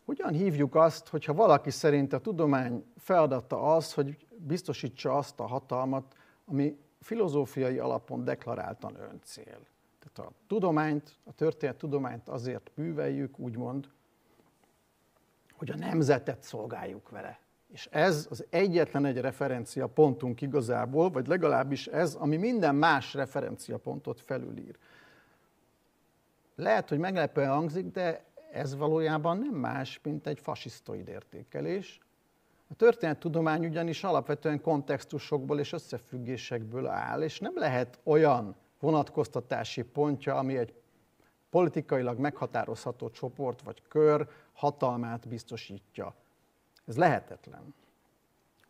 Hogyan hívjuk azt, hogyha valaki szerint a tudomány feladata az, hogy biztosítsa azt a hatalmat, ami filozófiai alapon deklaráltan öncél. Tehát a tudományt, a történet tudományt azért műveljük, úgymond, hogy a nemzetet szolgáljuk vele. És ez az egyetlen egy referencia pontunk igazából, vagy legalábbis ez, ami minden más referencia pontot felülír. Lehet, hogy meglepően hangzik, de ez valójában nem más, mint egy fasisztoid értékelés. A történettudomány ugyanis alapvetően kontextusokból és összefüggésekből áll, és nem lehet olyan vonatkoztatási pontja, ami egy politikailag meghatározható csoport vagy kör hatalmát biztosítja. Ez lehetetlen.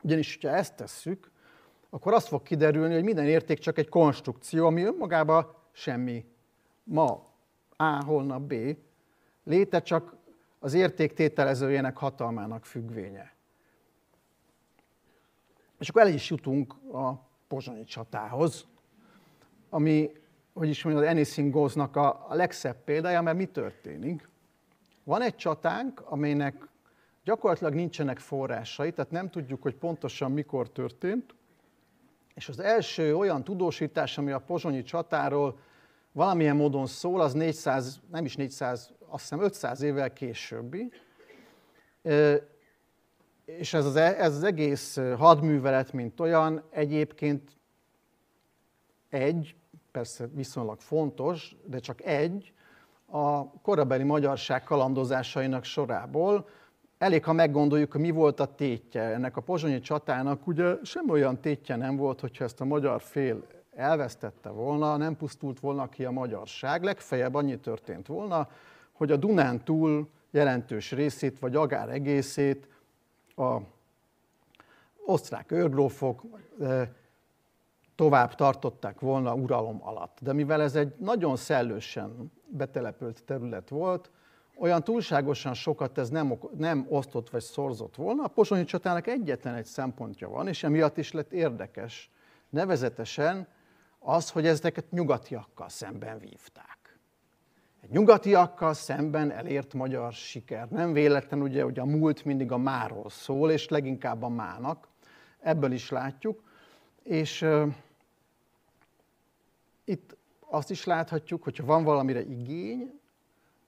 Ugyanis, ha ezt tesszük, akkor azt fog kiderülni, hogy minden érték csak egy konstrukció, ami önmagában semmi. Ma A, holnap B, léte csak az érték tételezőjének hatalmának függvénye. És akkor el is jutunk a pozsonyi csatához, ami, hogy is mondjam, az Anything Goes-nak a, a legszebb példája, mert mi történik? Van egy csatánk, amelynek gyakorlatilag nincsenek forrásai, tehát nem tudjuk, hogy pontosan mikor történt, és az első olyan tudósítás, ami a pozsonyi csatáról valamilyen módon szól, az 400, nem is 400, azt hiszem 500 évvel későbbi. És ez az, e, ez az egész hadművelet, mint olyan, egyébként egy, persze viszonylag fontos, de csak egy, a korabeli magyarság kalandozásainak sorából. Elég, ha meggondoljuk, mi volt a tétje ennek a pozsonyi csatának, ugye sem olyan tétje nem volt, hogyha ezt a magyar fél elvesztette volna, nem pusztult volna ki a magyarság, legfeljebb annyi történt volna, hogy a Dunán túl jelentős részét, vagy akár egészét a osztrák őrgrófok tovább tartották volna uralom alatt. De mivel ez egy nagyon szellősen betelepült terület volt, olyan túlságosan sokat ez nem, nem osztott vagy szorzott volna. A Pozsonyi csatának egyetlen egy szempontja van, és emiatt is lett érdekes. Nevezetesen az, hogy ezeket nyugatiakkal szemben vívták. Egy nyugatiakkal szemben elért magyar siker. Nem véletlen ugye, hogy a múlt mindig a máról szól, és leginkább a mának. Ebből is látjuk. És uh, itt azt is láthatjuk, hogyha van valamire igény,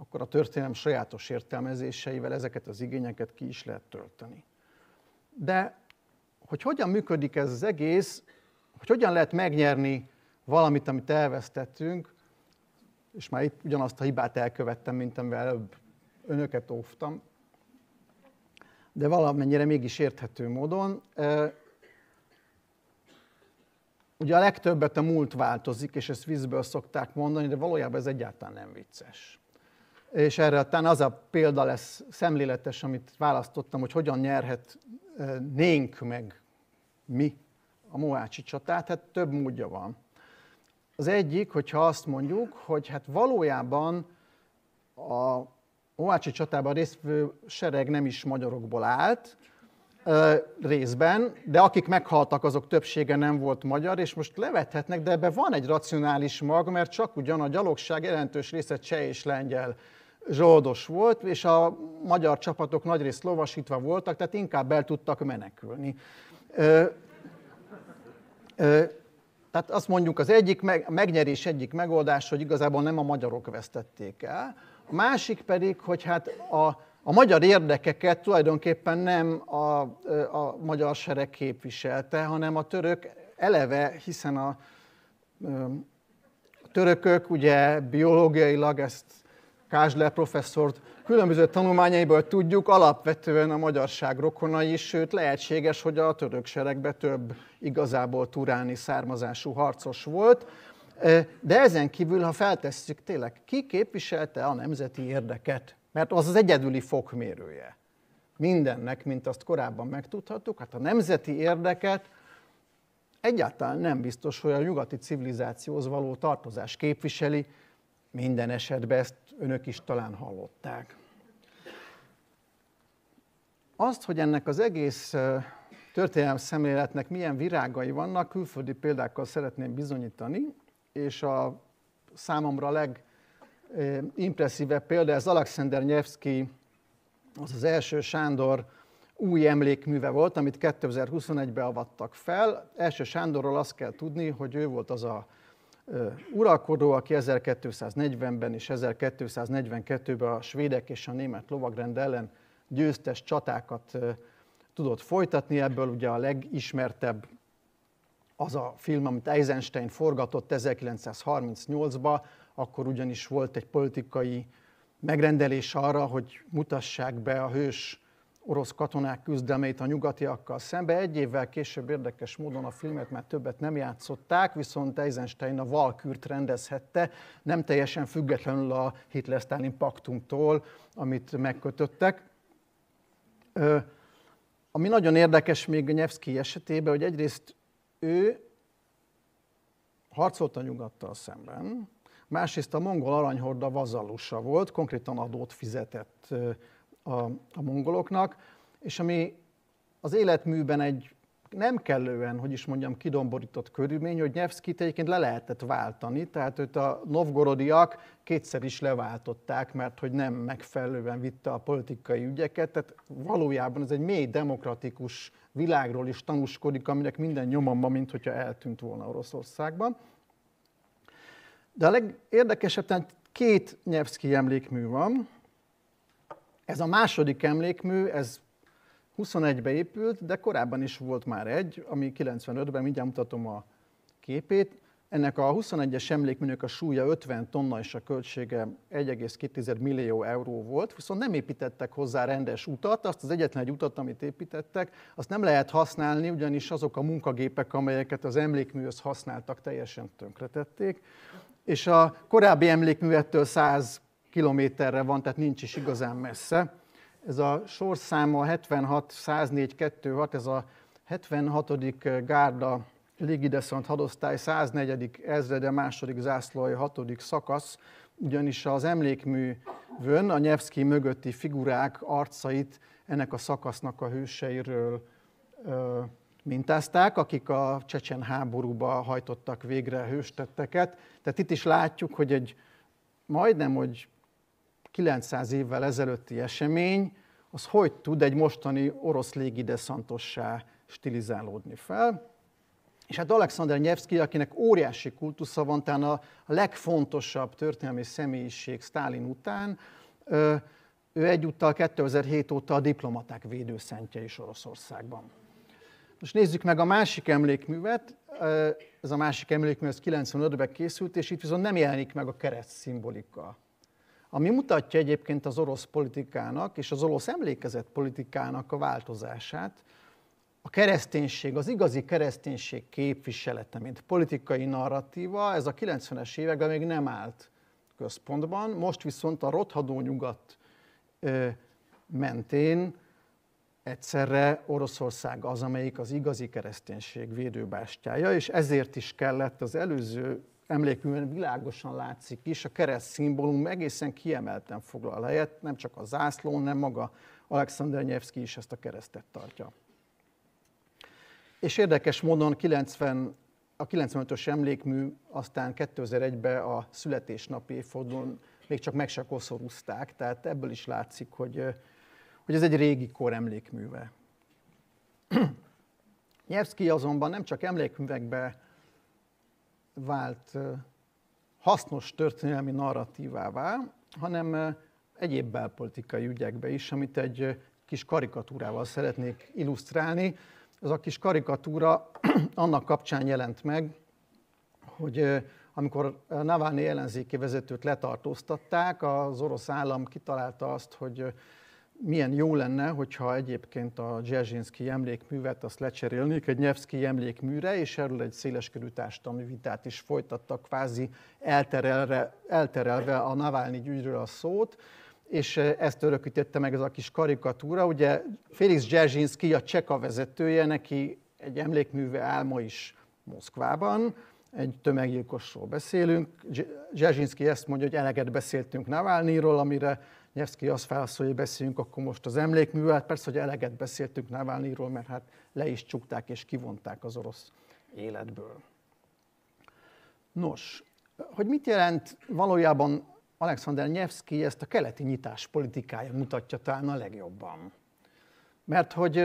akkor a történelem sajátos értelmezéseivel ezeket az igényeket ki is lehet tölteni. De hogy hogyan működik ez az egész, hogy hogyan lehet megnyerni valamit, amit elvesztettünk, és már itt ugyanazt a hibát elkövettem, mint amivel előbb önöket óvtam, de valamennyire mégis érthető módon. Ugye a legtöbbet a múlt változik, és ezt vízből szokták mondani, de valójában ez egyáltalán nem vicces. És erre talán az a példa lesz szemléletes, amit választottam, hogy hogyan nyerhetnénk meg mi a Mohácsi csatát, hát több módja van. Az egyik, hogyha azt mondjuk, hogy hát valójában a Mohácsi csatában résztvevő sereg nem is magyarokból állt, részben, de akik meghaltak, azok többsége nem volt magyar, és most levethetnek, de ebben van egy racionális mag, mert csak ugyan a gyalogság jelentős része cseh és lengyel zsoldos volt, és a magyar csapatok nagyrészt lovasítva voltak, tehát inkább el tudtak menekülni. Ö, ö, tehát azt mondjuk az egyik meg, megnyerés egyik megoldás, hogy igazából nem a magyarok vesztették el. A másik pedig, hogy hát a, a magyar érdekeket tulajdonképpen nem a, a magyar sereg képviselte, hanem a török eleve, hiszen a, a törökök ugye biológiailag ezt Kásler professzort különböző tanulmányaiból tudjuk, alapvetően a magyarság rokonai, sőt lehetséges, hogy a török seregbe több igazából turáni származású harcos volt. De ezen kívül, ha feltesszük tényleg, ki képviselte a nemzeti érdeket? Mert az az egyedüli fokmérője mindennek, mint azt korábban megtudhattuk. Hát a nemzeti érdeket egyáltalán nem biztos, hogy a nyugati civilizációhoz való tartozás képviseli. Minden esetben ezt önök is talán hallották. Azt, hogy ennek az egész történelmi szemléletnek milyen virágai vannak, külföldi példákkal szeretném bizonyítani, és a számomra legimpresszívebb példa, ez Alexander Nyevszki, az az első Sándor új emlékműve volt, amit 2021-ben avattak fel. Első Sándorról azt kell tudni, hogy ő volt az a uralkodó, aki 1240-ben és 1242-ben a svédek és a német lovagrend ellen győztes csatákat tudott folytatni. Ebből ugye a legismertebb az a film, amit Eisenstein forgatott 1938-ban, akkor ugyanis volt egy politikai megrendelés arra, hogy mutassák be a hős orosz katonák küzdelmeit a nyugatiakkal szembe. Egy évvel később érdekes módon a filmet már többet nem játszották, viszont Eisenstein a Valkürt rendezhette, nem teljesen függetlenül a Hitler-Stalin paktumtól, amit megkötöttek. Ami nagyon érdekes még Nyevszki esetében, hogy egyrészt ő harcolt a nyugattal szemben, másrészt a mongol aranyhorda vazallusa volt, konkrétan adót fizetett a, a mongoloknak, és ami az életműben egy nem kellően, hogy is mondjam, kidomborított körülmény, hogy Nyevszkit egyébként le lehetett váltani, tehát őt a novgorodiak kétszer is leváltották, mert hogy nem megfelelően vitte a politikai ügyeket, tehát valójában ez egy mély demokratikus világról is tanúskodik, aminek minden nyoma ma, mint hogyha eltűnt volna Oroszországban. De a legérdekesebb, tehát két Nyevszki emlékmű van. Ez a második emlékmű, ez 21-be épült, de korábban is volt már egy, ami 95-ben, mindjárt mutatom a képét. Ennek a 21-es emlékműnek a súlya 50 tonna és a költsége 1,2 millió euró volt, viszont nem építettek hozzá rendes utat, azt az egyetlen egy utat, amit építettek, azt nem lehet használni, ugyanis azok a munkagépek, amelyeket az emlékműhöz használtak, teljesen tönkretették és a korábbi emlékművettől 100 kilométerre van, tehát nincs is igazán messze. Ez a sorszáma 76 104 26, ez a 76. Gárda légideszant hadosztály 104. ezrede második zászlói 6. szakasz, ugyanis az emlékművön a Nyevszki mögötti figurák arcait ennek a szakasznak a hőseiről ö, mintázták, akik a csecsen háborúba hajtottak végre hőstetteket. Tehát itt is látjuk, hogy egy majdnem, hogy 900 évvel ezelőtti esemény, az hogy tud egy mostani orosz légideszantossá stilizálódni fel. És hát Alexander Nyevszki, akinek óriási kultusza van, talán a legfontosabb történelmi személyiség Stálin után, ő egyúttal 2007 óta a diplomaták védőszentje is Oroszországban. Most nézzük meg a másik emlékművet. Ez a másik emlékmű, ez 95-ben készült, és itt viszont nem jelenik meg a kereszt szimbolika. Ami mutatja egyébként az orosz politikának és az orosz emlékezett politikának a változását, a kereszténység, az igazi kereszténység képviselete, mint politikai narratíva, ez a 90-es években még nem állt központban, most viszont a rothadó nyugat mentén egyszerre Oroszország az, amelyik az igazi kereszténység védőbástyája, és ezért is kellett az előző emlékműben világosan látszik is, a kereszt szimbólum egészen kiemelten foglal helyet, nem csak a zászlón, nem maga Alexander Nyevszki is ezt a keresztet tartja. És érdekes módon 90, a 95-ös emlékmű aztán 2001-ben a születésnapi évfordulón még csak meg se koszorúzták, tehát ebből is látszik, hogy hogy ez egy régi kor emlékműve. Nyevszki azonban nem csak emlékművekbe vált hasznos történelmi narratívává, hanem egyéb belpolitikai ügyekbe is, amit egy kis karikatúrával szeretnék illusztrálni. Ez a kis karikatúra annak kapcsán jelent meg, hogy amikor Navalnyi ellenzéki vezetőt letartóztatták, az orosz állam kitalálta azt, hogy milyen jó lenne, hogyha egyébként a Dzerzsinszki emlékművet azt lecserélnék egy Nyevszki emlékműre, és erről egy széleskörű társadalmi vitát is folytattak, kvázi elterelve, elterelve a Navalnyi ügyről a szót, és ezt örökítette meg ez a kis karikatúra. Ugye Félix Dzerzsinszki a Cseka vezetője, neki egy emlékműve álma is Moszkvában, egy tömeggyilkosról beszélünk. Zsezsinszki ezt mondja, hogy eleget beszéltünk Navalnyiról, amire Nyevszki azt válaszolja, hogy beszéljünk akkor most az emlékművel. Hát persze, hogy eleget beszéltünk Navalnyiról, mert hát le is csukták és kivonták az orosz életből. Nos, hogy mit jelent valójában Alexander Nyevszki, ezt a keleti nyitás politikája mutatja talán a legjobban. Mert hogy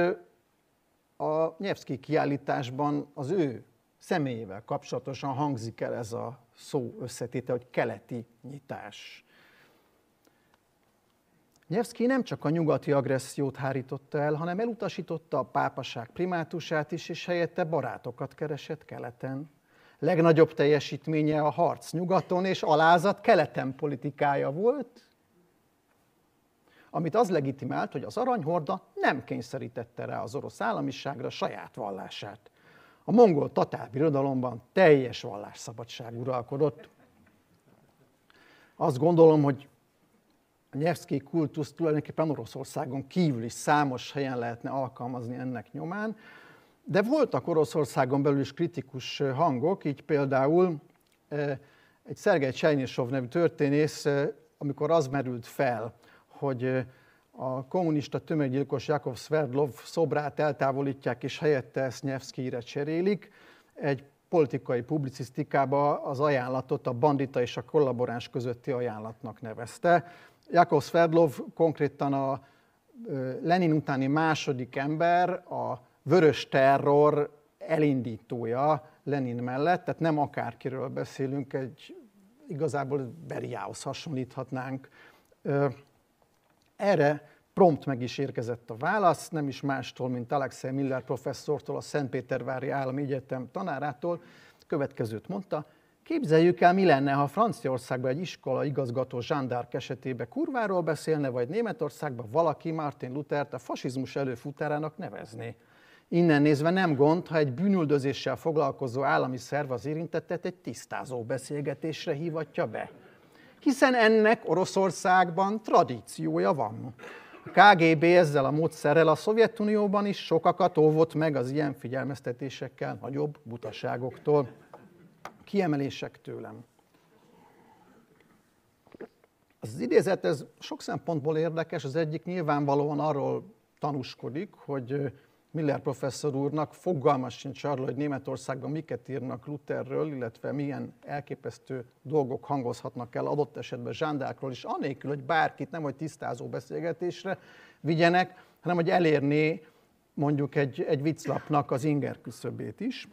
a Nyevszki kiállításban az ő személyével kapcsolatosan hangzik el ez a szó összetéte, hogy keleti nyitás. Nyevszki nem csak a nyugati agressziót hárította el, hanem elutasította a pápaság primátusát is, és helyette barátokat keresett keleten. Legnagyobb teljesítménye a harc nyugaton és alázat keleten politikája volt, amit az legitimált, hogy az aranyhorda nem kényszerítette rá az orosz államiságra saját vallását. A mongol tatár birodalomban teljes vallásszabadság uralkodott. Azt gondolom, hogy a nyelvszki kultusz tulajdonképpen Oroszországon kívül is számos helyen lehetne alkalmazni ennek nyomán, de voltak Oroszországon belül is kritikus hangok, így például egy Szergej Csejnyisov nevű történész, amikor az merült fel, hogy a kommunista tömeggyilkos Jakov Sverdlov szobrát eltávolítják, és helyette ezt Nyevszkire cserélik. Egy politikai publicisztikába az ajánlatot a bandita és a kollaboráns közötti ajánlatnak nevezte. Jakov Sverdlov konkrétan a Lenin utáni második ember, a vörös terror elindítója Lenin mellett, tehát nem akárkiről beszélünk, egy igazából Beriához hasonlíthatnánk. Erre prompt meg is érkezett a válasz, nem is mástól, mint Alexei Miller professzortól, a Szentpétervári Állami Egyetem tanárától. Következőt mondta, Képzeljük el, mi lenne, ha Franciaországban egy iskola igazgató zsándárk esetében kurváról beszélne, vagy Németországban valaki Martin Luthert a fasizmus előfutárának nevezné. Innen nézve nem gond, ha egy bűnüldözéssel foglalkozó állami szerv az érintettet egy tisztázó beszélgetésre hívatja be hiszen ennek Oroszországban tradíciója van. A KGB ezzel a módszerrel a Szovjetunióban is sokakat óvott meg az ilyen figyelmeztetésekkel nagyobb butaságoktól. Kiemelések tőlem. Az idézet ez sok szempontból érdekes, az egyik nyilvánvalóan arról tanúskodik, hogy Miller professzor úrnak fogalmas sincs arról, hogy Németországban miket írnak Lutherről, illetve milyen elképesztő dolgok hangozhatnak el adott esetben zsándákról is, anélkül, hogy bárkit nem hogy tisztázó beszélgetésre vigyenek, hanem hogy elérné mondjuk egy, egy vicclapnak az inger küszöbét is.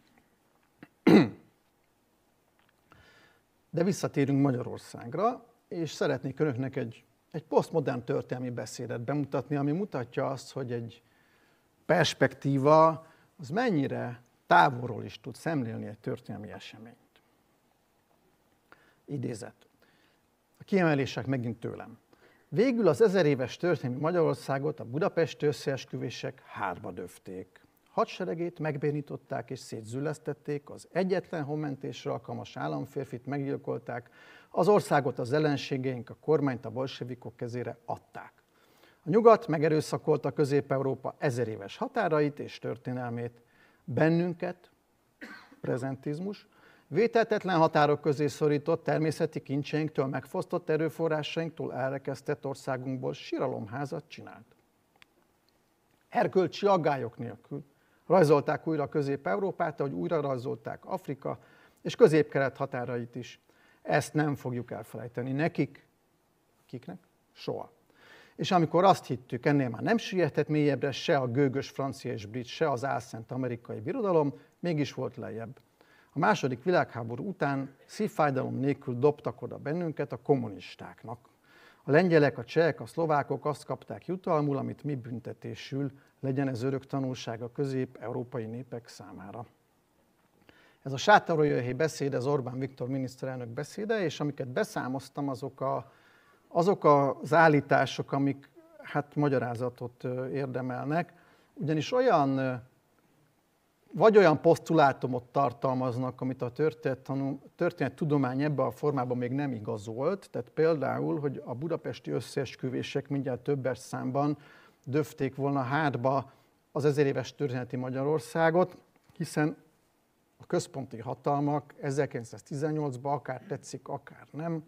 De visszatérünk Magyarországra, és szeretnék önöknek egy, egy posztmodern történelmi beszédet bemutatni, ami mutatja azt, hogy egy, perspektíva az mennyire távolról is tud szemlélni egy történelmi eseményt. Idézet. A kiemelések megint tőlem. Végül az ezer éves történelmi Magyarországot a Budapesti összeesküvések hátba döfték. Hadseregét megbénították és szétzüllesztették, az egyetlen homentésre alkalmas államférfit meggyilkolták, az országot az ellenségeink, a kormányt a bolsevikok kezére adták. A nyugat megerőszakolta Közép-Európa ezer éves határait és történelmét, bennünket, prezentizmus, vételtetlen határok közé szorított természeti kincseinktől megfosztott erőforrásainktól elrekesztett országunkból síralomházat csinált. Erkölcsi aggályok nélkül rajzolták újra Közép-Európát, ahogy újra rajzolták Afrika és közép-kelet határait is. Ezt nem fogjuk elfelejteni nekik, kiknek? Soha. És amikor azt hittük, ennél már nem sietett mélyebbre se a gőgös francia és brit, se az álszent amerikai birodalom, mégis volt lejjebb. A második világháború után szívfájdalom nélkül dobtak oda bennünket a kommunistáknak. A lengyelek, a csehek, a szlovákok azt kapták jutalmul, amit mi büntetésül legyen ez örök tanulság a közép-európai népek számára. Ez a sátorójöhé beszéd, ez Orbán Viktor miniszterelnök beszéde, és amiket beszámoztam, azok a azok az állítások, amik hát magyarázatot érdemelnek, ugyanis olyan vagy olyan posztulátumot tartalmaznak, amit a történet tudomány ebben a formában még nem igazolt, tehát például, hogy a budapesti összeesküvések mindjárt többes számban döfték volna hátba az ezer éves történeti Magyarországot, hiszen a központi hatalmak 1918-ban akár tetszik, akár nem,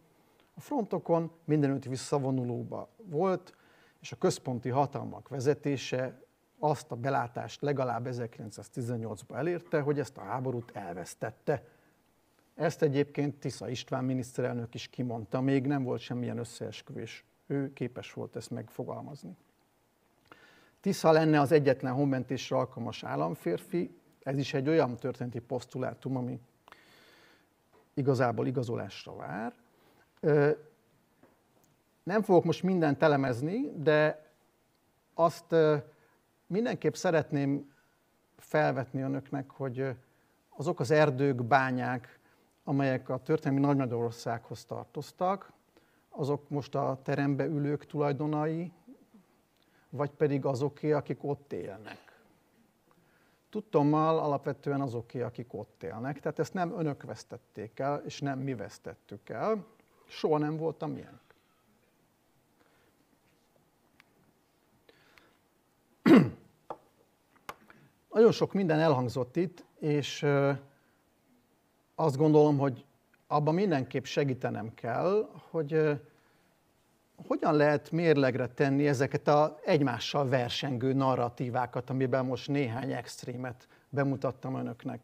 a frontokon mindenütt visszavonulóba volt, és a központi hatalmak vezetése azt a belátást legalább 1918-ban elérte, hogy ezt a háborút elvesztette. Ezt egyébként Tisza István miniszterelnök is kimondta, még nem volt semmilyen összeesküvés. Ő képes volt ezt megfogalmazni. Tisza lenne az egyetlen honmentésre alkalmas államférfi, ez is egy olyan történeti posztulátum, ami igazából igazolásra vár. Nem fogok most mindent elemezni, de azt mindenképp szeretném felvetni önöknek, hogy azok az erdők, bányák, amelyek a történelmi Nagy-Magyarországhoz tartoztak, azok most a terembe ülők tulajdonai, vagy pedig azoké, akik ott élnek. Tudtommal alapvetően azoké, akik ott élnek. Tehát ezt nem önök vesztették el, és nem mi vesztettük el. Soha nem voltam ilyen. Nagyon sok minden elhangzott itt, és azt gondolom, hogy abban mindenképp segítenem kell, hogy hogyan lehet mérlegre tenni ezeket a egymással versengő narratívákat, amiben most néhány extrémet bemutattam önöknek.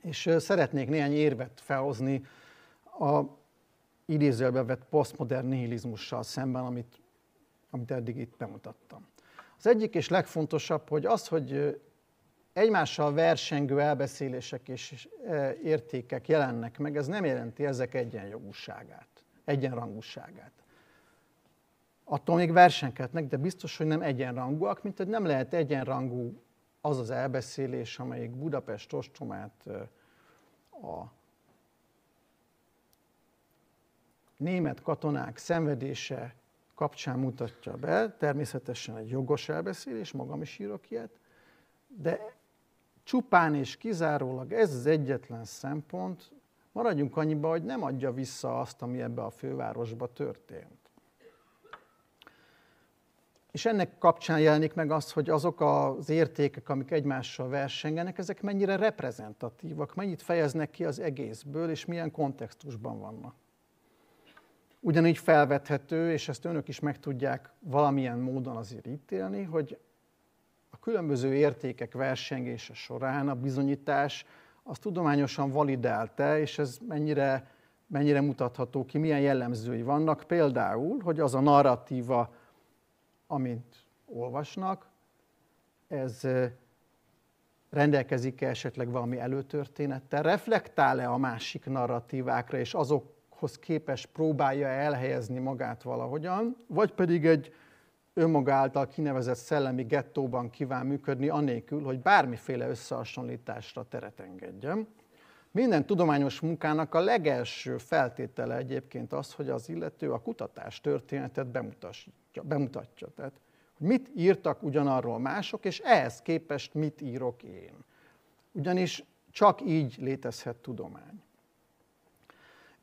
És szeretnék néhány érvet felhozni a idézőjelbe vett posztmodern nihilizmussal szemben, amit, amit eddig itt bemutattam. Az egyik és legfontosabb, hogy az, hogy egymással versengő elbeszélések és e, értékek jelennek meg, ez nem jelenti ezek egyenjogúságát, egyenrangúságát. Attól még versenkednek, de biztos, hogy nem egyenrangúak, mint hogy nem lehet egyenrangú az az elbeszélés, amelyik Budapest ostromát e, a német katonák szenvedése kapcsán mutatja be, természetesen egy jogos elbeszélés, magam is írok ilyet, de csupán és kizárólag ez az egyetlen szempont, maradjunk annyiba, hogy nem adja vissza azt, ami ebbe a fővárosba történt. És ennek kapcsán jelenik meg az, hogy azok az értékek, amik egymással versengenek, ezek mennyire reprezentatívak, mennyit fejeznek ki az egészből, és milyen kontextusban vannak. Ugyanígy felvethető, és ezt önök is meg tudják valamilyen módon azért ítélni, hogy különböző értékek versengése során a bizonyítás az tudományosan validálte, és ez mennyire, mennyire mutatható ki, milyen jellemzői vannak. Például, hogy az a narratíva, amit olvasnak, ez rendelkezik-e esetleg valami előtörténettel, reflektál-e a másik narratívákra, és azokhoz képes próbálja elhelyezni magát valahogyan, vagy pedig egy önmaga által kinevezett szellemi gettóban kíván működni, anélkül, hogy bármiféle összehasonlításra teret engedjem. Minden tudományos munkának a legelső feltétele egyébként az, hogy az illető a kutatás történetet bemutatja. bemutatja. Tehát, hogy mit írtak ugyanarról mások, és ehhez képest mit írok én. Ugyanis csak így létezhet tudomány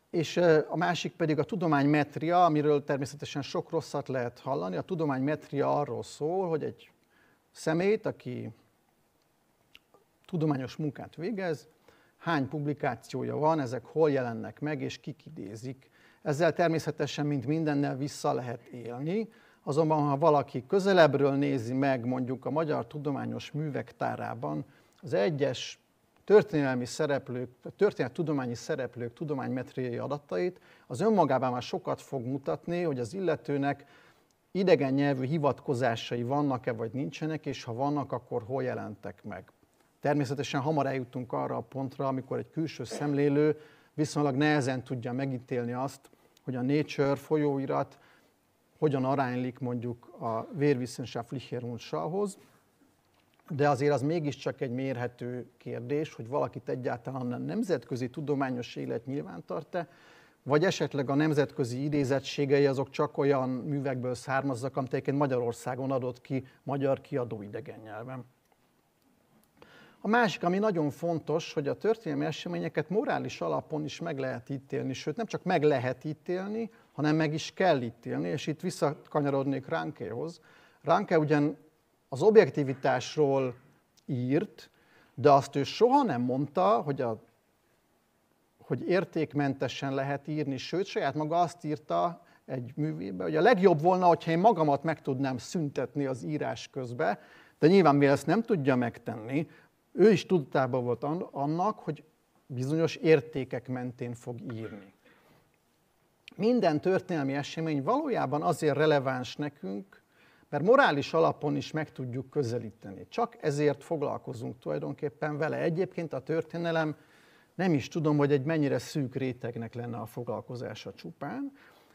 és a másik pedig a tudománymetria, amiről természetesen sok rosszat lehet hallani. A tudománymetria arról szól, hogy egy szemét, aki tudományos munkát végez, hány publikációja van, ezek hol jelennek meg, és kik idézik. Ezzel természetesen, mint mindennel vissza lehet élni, azonban ha valaki közelebbről nézi meg mondjuk a magyar tudományos művek tárában az egyes történelmi szereplők, tudományi szereplők tudománymetriai adatait, az önmagában már sokat fog mutatni, hogy az illetőnek idegen nyelvű hivatkozásai vannak-e vagy nincsenek, és ha vannak, akkor hol jelentek meg. Természetesen hamar eljutunk arra a pontra, amikor egy külső szemlélő viszonylag nehezen tudja megítélni azt, hogy a Nature folyóirat hogyan aránylik mondjuk a Wehrwissenschaftliche Rundschauhoz, de azért az mégiscsak egy mérhető kérdés, hogy valakit egyáltalán a nemzetközi tudományos élet nyilván tart-e, vagy esetleg a nemzetközi idézettségei azok csak olyan művekből származnak, amit Magyarországon adott ki magyar kiadó idegen nyelven. A másik, ami nagyon fontos, hogy a történelmi eseményeket morális alapon is meg lehet ítélni, sőt nem csak meg lehet ítélni, hanem meg is kell ítélni, és itt visszakanyarodnék Ránkéhoz. Ránke ugyan az objektivitásról írt, de azt ő soha nem mondta, hogy, a, hogy értékmentesen lehet írni, sőt, saját maga azt írta egy művébe, hogy a legjobb volna, hogyha én magamat meg tudnám szüntetni az írás közbe, de nyilván mivel ezt nem tudja megtenni, ő is tudatában volt annak, hogy bizonyos értékek mentén fog írni. Minden történelmi esemény valójában azért releváns nekünk, mert morális alapon is meg tudjuk közelíteni. Csak ezért foglalkozunk tulajdonképpen vele. Egyébként a történelem nem is tudom, hogy egy mennyire szűk rétegnek lenne a foglalkozása csupán.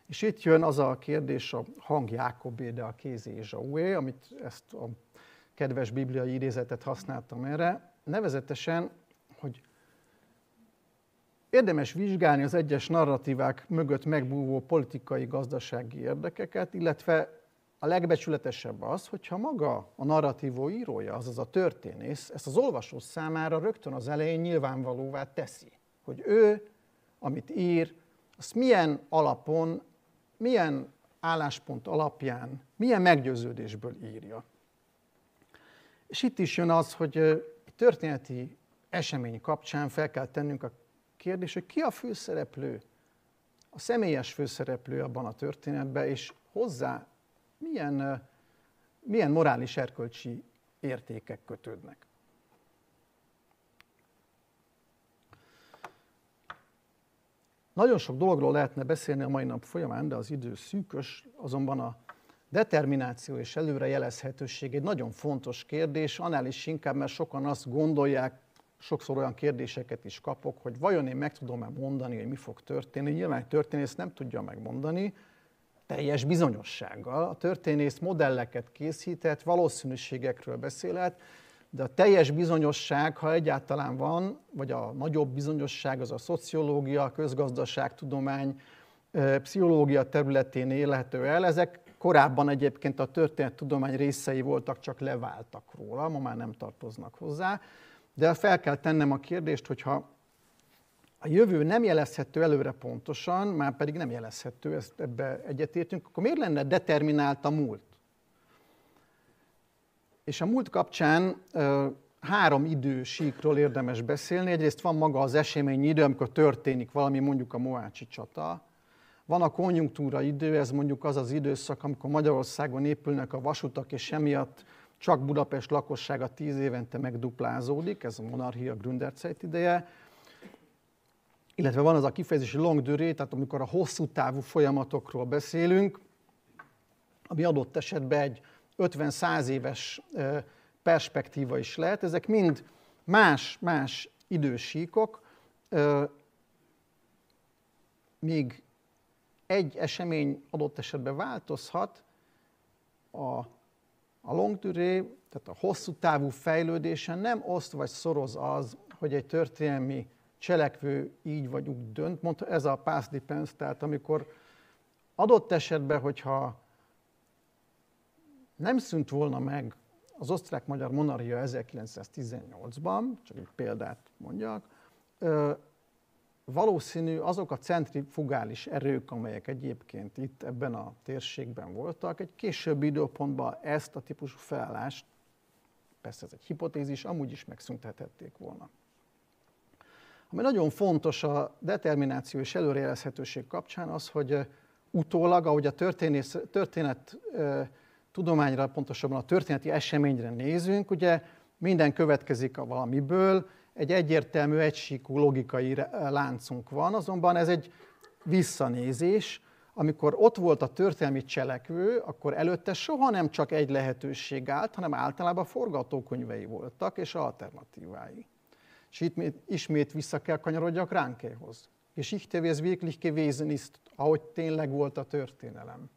És itt jön az a kérdés, a hang Jákobé, de a kézé Zsaué, amit ezt a kedves bibliai idézetet használtam erre, nevezetesen, hogy érdemes vizsgálni az egyes narratívák mögött megbúvó politikai, gazdasági érdekeket, illetve a legbecsületesebb az, hogyha maga a narratívó írója, azaz a történész, ezt az olvasó számára rögtön az elején nyilvánvalóvá teszi, hogy ő, amit ír, azt milyen alapon, milyen álláspont alapján, milyen meggyőződésből írja. És itt is jön az, hogy egy történeti esemény kapcsán fel kell tennünk a kérdés, hogy ki a főszereplő, a személyes főszereplő abban a történetben, és hozzá milyen, milyen morális erkölcsi értékek kötődnek. Nagyon sok dologról lehetne beszélni a mai nap folyamán, de az idő szűkös, azonban a determináció és előrejelezhetőség egy nagyon fontos kérdés, annál is inkább, mert sokan azt gondolják, sokszor olyan kérdéseket is kapok, hogy vajon én meg tudom-e mondani, hogy mi fog történni. Nyilván történész nem tudja megmondani, teljes bizonyossággal. A történész modelleket készített, valószínűségekről beszélhet, de a teljes bizonyosság, ha egyáltalán van, vagy a nagyobb bizonyosság, az a szociológia, a közgazdaságtudomány, pszichológia területén élhető el. Ezek korábban egyébként a történettudomány részei voltak, csak leváltak róla, ma már nem tartoznak hozzá. De fel kell tennem a kérdést, hogyha a jövő nem jelezhető előre pontosan, már pedig nem jelezhető, ezt ebbe egyetértünk, akkor miért lenne determinált a múlt? És a múlt kapcsán három idősíkról érdemes beszélni. Egyrészt van maga az eseményi idő, amikor történik valami, mondjuk a Moácsi csata. Van a konjunktúra idő, ez mondjuk az az időszak, amikor Magyarországon épülnek a vasutak, és emiatt csak Budapest lakossága tíz évente megduplázódik, ez a monarchia Gründerzeit ideje illetve van az a kifejezés long duré, tehát amikor a hosszú távú folyamatokról beszélünk, ami adott esetben egy 50-100 éves perspektíva is lehet. Ezek mind más-más idősíkok, míg egy esemény adott esetben változhat, a, a long duré, tehát a hosszú távú fejlődésen nem oszt vagy szoroz az, hogy egy történelmi cselekvő így vagy úgy dönt. Mondta, ez a past depends, tehát amikor adott esetben, hogyha nem szűnt volna meg az osztrák-magyar monarchia 1918-ban, csak egy példát mondjak, valószínű azok a centrifugális erők, amelyek egyébként itt ebben a térségben voltak, egy későbbi időpontban ezt a típusú felállást, persze ez egy hipotézis, amúgy is megszüntethették volna. Ami nagyon fontos a determináció és előrejelezhetőség kapcsán az, hogy utólag, ahogy a történész, történet tudományra, pontosabban a történeti eseményre nézünk, ugye minden következik a valamiből, egy egyértelmű, egysíkú logikai láncunk van, azonban ez egy visszanézés, amikor ott volt a történelmi cselekvő, akkor előtte soha nem csak egy lehetőség állt, hanem általában forgatókönyvei voltak és alternatívái. És itt ismét vissza kell kanyarodjak Ránkéhoz. És ich wie es wirklich gewesen ist, ahogy tényleg volt a történelem.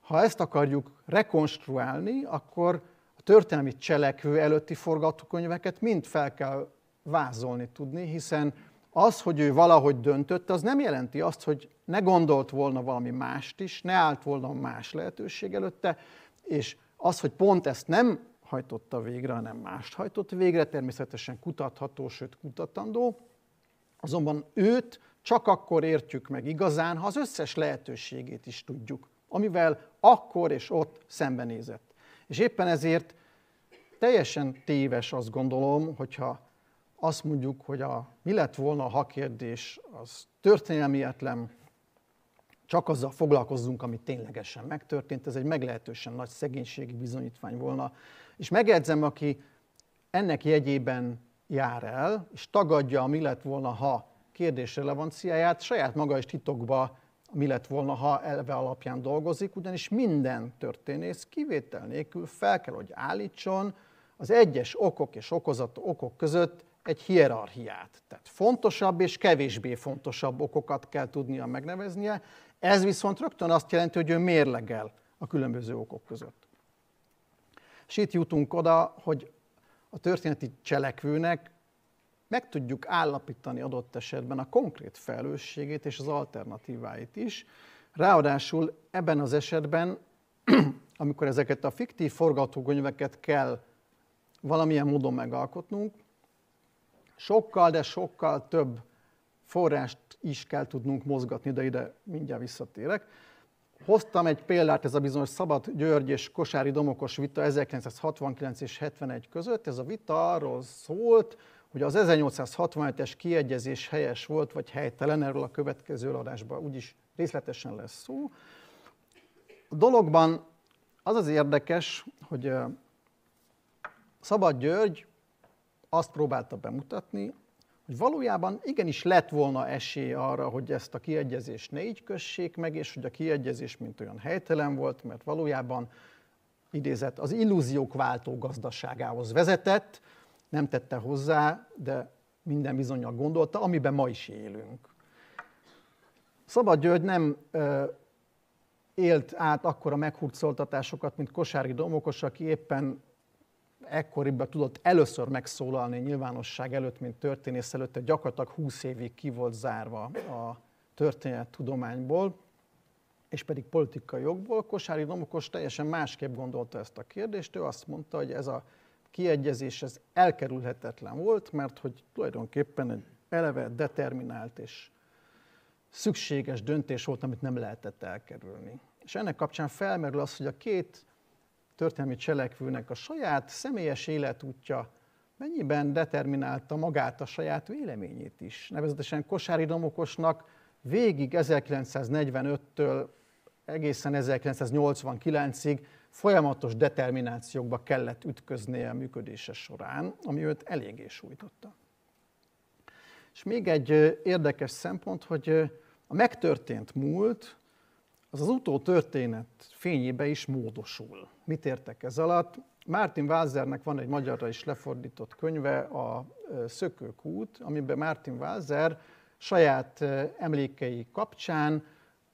Ha ezt akarjuk rekonstruálni, akkor a történelmi cselekvő előtti forgatókönyveket mind fel kell vázolni tudni, hiszen az, hogy ő valahogy döntött, az nem jelenti azt, hogy ne gondolt volna valami mást is, ne állt volna más lehetőség előtte, és az, hogy pont ezt nem hajtotta végre, hanem mást hajtott végre, természetesen kutatható, sőt kutatandó, azonban őt csak akkor értjük meg igazán, ha az összes lehetőségét is tudjuk, amivel akkor és ott szembenézett. És éppen ezért teljesen téves azt gondolom, hogyha azt mondjuk, hogy a mi lett volna a kérdés, az történelmietlen, csak azzal foglalkozzunk, ami ténylegesen megtörtént, ez egy meglehetősen nagy szegénységi bizonyítvány volna. És megjegyzem, aki ennek jegyében jár el, és tagadja a mi lett volna, ha kérdés relevanciáját, saját maga is titokba mi lett volna, ha elve alapján dolgozik, ugyanis minden történész kivétel nélkül fel kell, hogy állítson az egyes okok és okozat okok között egy hierarchiát. Tehát fontosabb és kevésbé fontosabb okokat kell tudnia megneveznie, ez viszont rögtön azt jelenti, hogy ő mérlegel a különböző okok között. És itt jutunk oda, hogy a történeti cselekvőnek meg tudjuk állapítani adott esetben a konkrét felelősségét és az alternatíváit is. Ráadásul ebben az esetben, amikor ezeket a fiktív forgatókönyveket kell valamilyen módon megalkotnunk, sokkal, de sokkal több forrást is kell tudnunk mozgatni, de ide mindjárt visszatérek. Hoztam egy példát, ez a bizonyos Szabad György és Kosári Domokos vita 1969 és 71 között. Ez a vita arról szólt, hogy az 1867-es kiegyezés helyes volt, vagy helytelen, erről a következő adásban úgyis részletesen lesz szó. A dologban az az érdekes, hogy Szabad György azt próbálta bemutatni, hogy valójában igenis lett volna esély arra, hogy ezt a kiegyezést ne így kössék meg, és hogy a kiegyezés mint olyan helytelen volt, mert valójában idézett az illúziók váltó gazdaságához vezetett, nem tette hozzá, de minden bizonyal gondolta, amiben ma is élünk. Szabad György nem ö, élt át akkora meghurcoltatásokat, mint Kosári Domokos, aki éppen ekkoriban tudott először megszólalni nyilvánosság előtt, mint történész előtt, gyakorlatilag 20 évig ki volt zárva a történettudományból, és pedig politikai jogból. Kosári Domokos teljesen másképp gondolta ezt a kérdést. Ő azt mondta, hogy ez a kiegyezés ez elkerülhetetlen volt, mert hogy tulajdonképpen egy eleve determinált és szükséges döntés volt, amit nem lehetett elkerülni. És ennek kapcsán felmerül az, hogy a két történelmi cselekvőnek a saját személyes életútja mennyiben determinálta magát a saját véleményét is. Nevezetesen Kosári Domokosnak végig 1945-től egészen 1989-ig folyamatos determinációkba kellett ütköznie a működése során, ami őt eléggé sújtotta. És még egy érdekes szempont, hogy a megtörtént múlt az az utótörténet fényébe is módosul. Mit értek ez alatt? Martin Walzernek van egy magyarra is lefordított könyve, a Szökőkút, amiben Martin Walzer saját emlékei kapcsán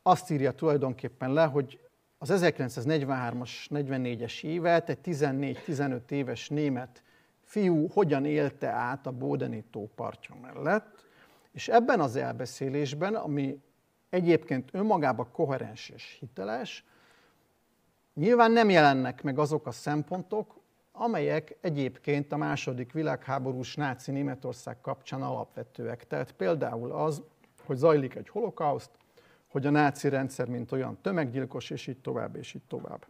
azt írja tulajdonképpen le, hogy az 1943-as, 44-es évet egy 14-15 éves német fiú hogyan élte át a Bódeni tó partja mellett, és ebben az elbeszélésben, ami egyébként önmagában koherens és hiteles, nyilván nem jelennek meg azok a szempontok, amelyek egyébként a második világháborús náci Németország kapcsán alapvetőek. Tehát például az, hogy zajlik egy holokauszt, hogy a náci rendszer mint olyan tömeggyilkos, és így tovább, és így tovább.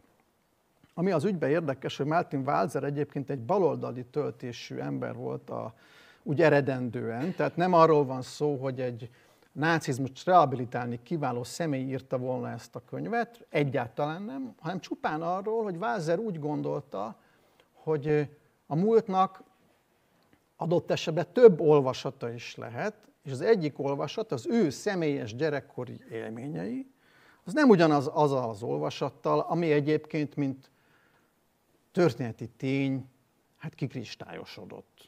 Ami az ügyben érdekes, hogy Martin Walzer egyébként egy baloldali töltésű ember volt a, úgy eredendően, tehát nem arról van szó, hogy egy nácizmust rehabilitálni kiváló személy írta volna ezt a könyvet, egyáltalán nem, hanem csupán arról, hogy Walzer úgy gondolta, hogy a múltnak adott esetben több olvasata is lehet, és az egyik olvasat az ő személyes gyerekkori élményei, az nem ugyanaz az az olvasattal, ami egyébként, mint történeti tény, hát kikristályosodott.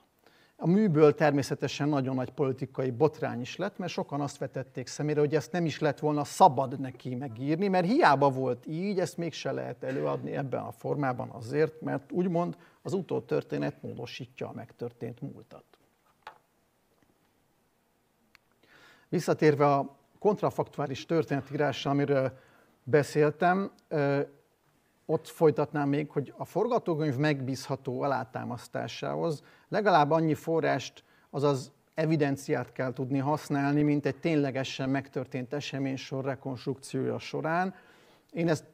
A műből természetesen nagyon nagy politikai botrány is lett, mert sokan azt vetették szemére, hogy ezt nem is lett volna szabad neki megírni, mert hiába volt így, ezt mégse lehet előadni ebben a formában azért, mert úgymond az utótörténet módosítja a megtörtént múltat. Visszatérve a kontrafaktuális történetírásra, amiről beszéltem, ott folytatnám még, hogy a forgatókönyv megbízható alátámasztásához legalább annyi forrást, azaz evidenciát kell tudni használni, mint egy ténylegesen megtörtént eseménysor rekonstrukciója során. Én ezt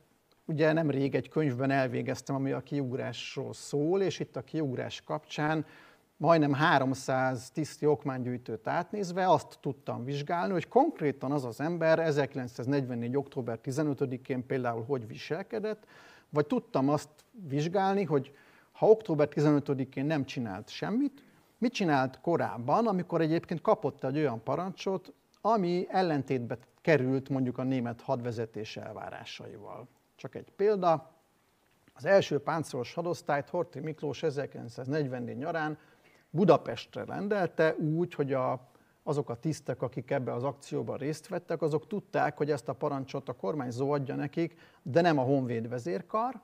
ugye nemrég egy könyvben elvégeztem, ami a kiugrásról szól, és itt a kiugrás kapcsán majdnem 300 tiszti okmánygyűjtőt átnézve azt tudtam vizsgálni, hogy konkrétan az az ember 1944. október 15-én például hogy viselkedett, vagy tudtam azt vizsgálni, hogy ha október 15-én nem csinált semmit, mit csinált korábban, amikor egyébként kapott egy olyan parancsot, ami ellentétbe került mondjuk a német hadvezetés elvárásaival. Csak egy példa, az első páncélos hadosztályt Horthy Miklós 1944 nyarán Budapestre rendelte úgy, hogy a, azok a tisztek, akik ebbe az akcióban részt vettek, azok tudták, hogy ezt a parancsot a kormányzó adja nekik, de nem a honvéd vezérkar,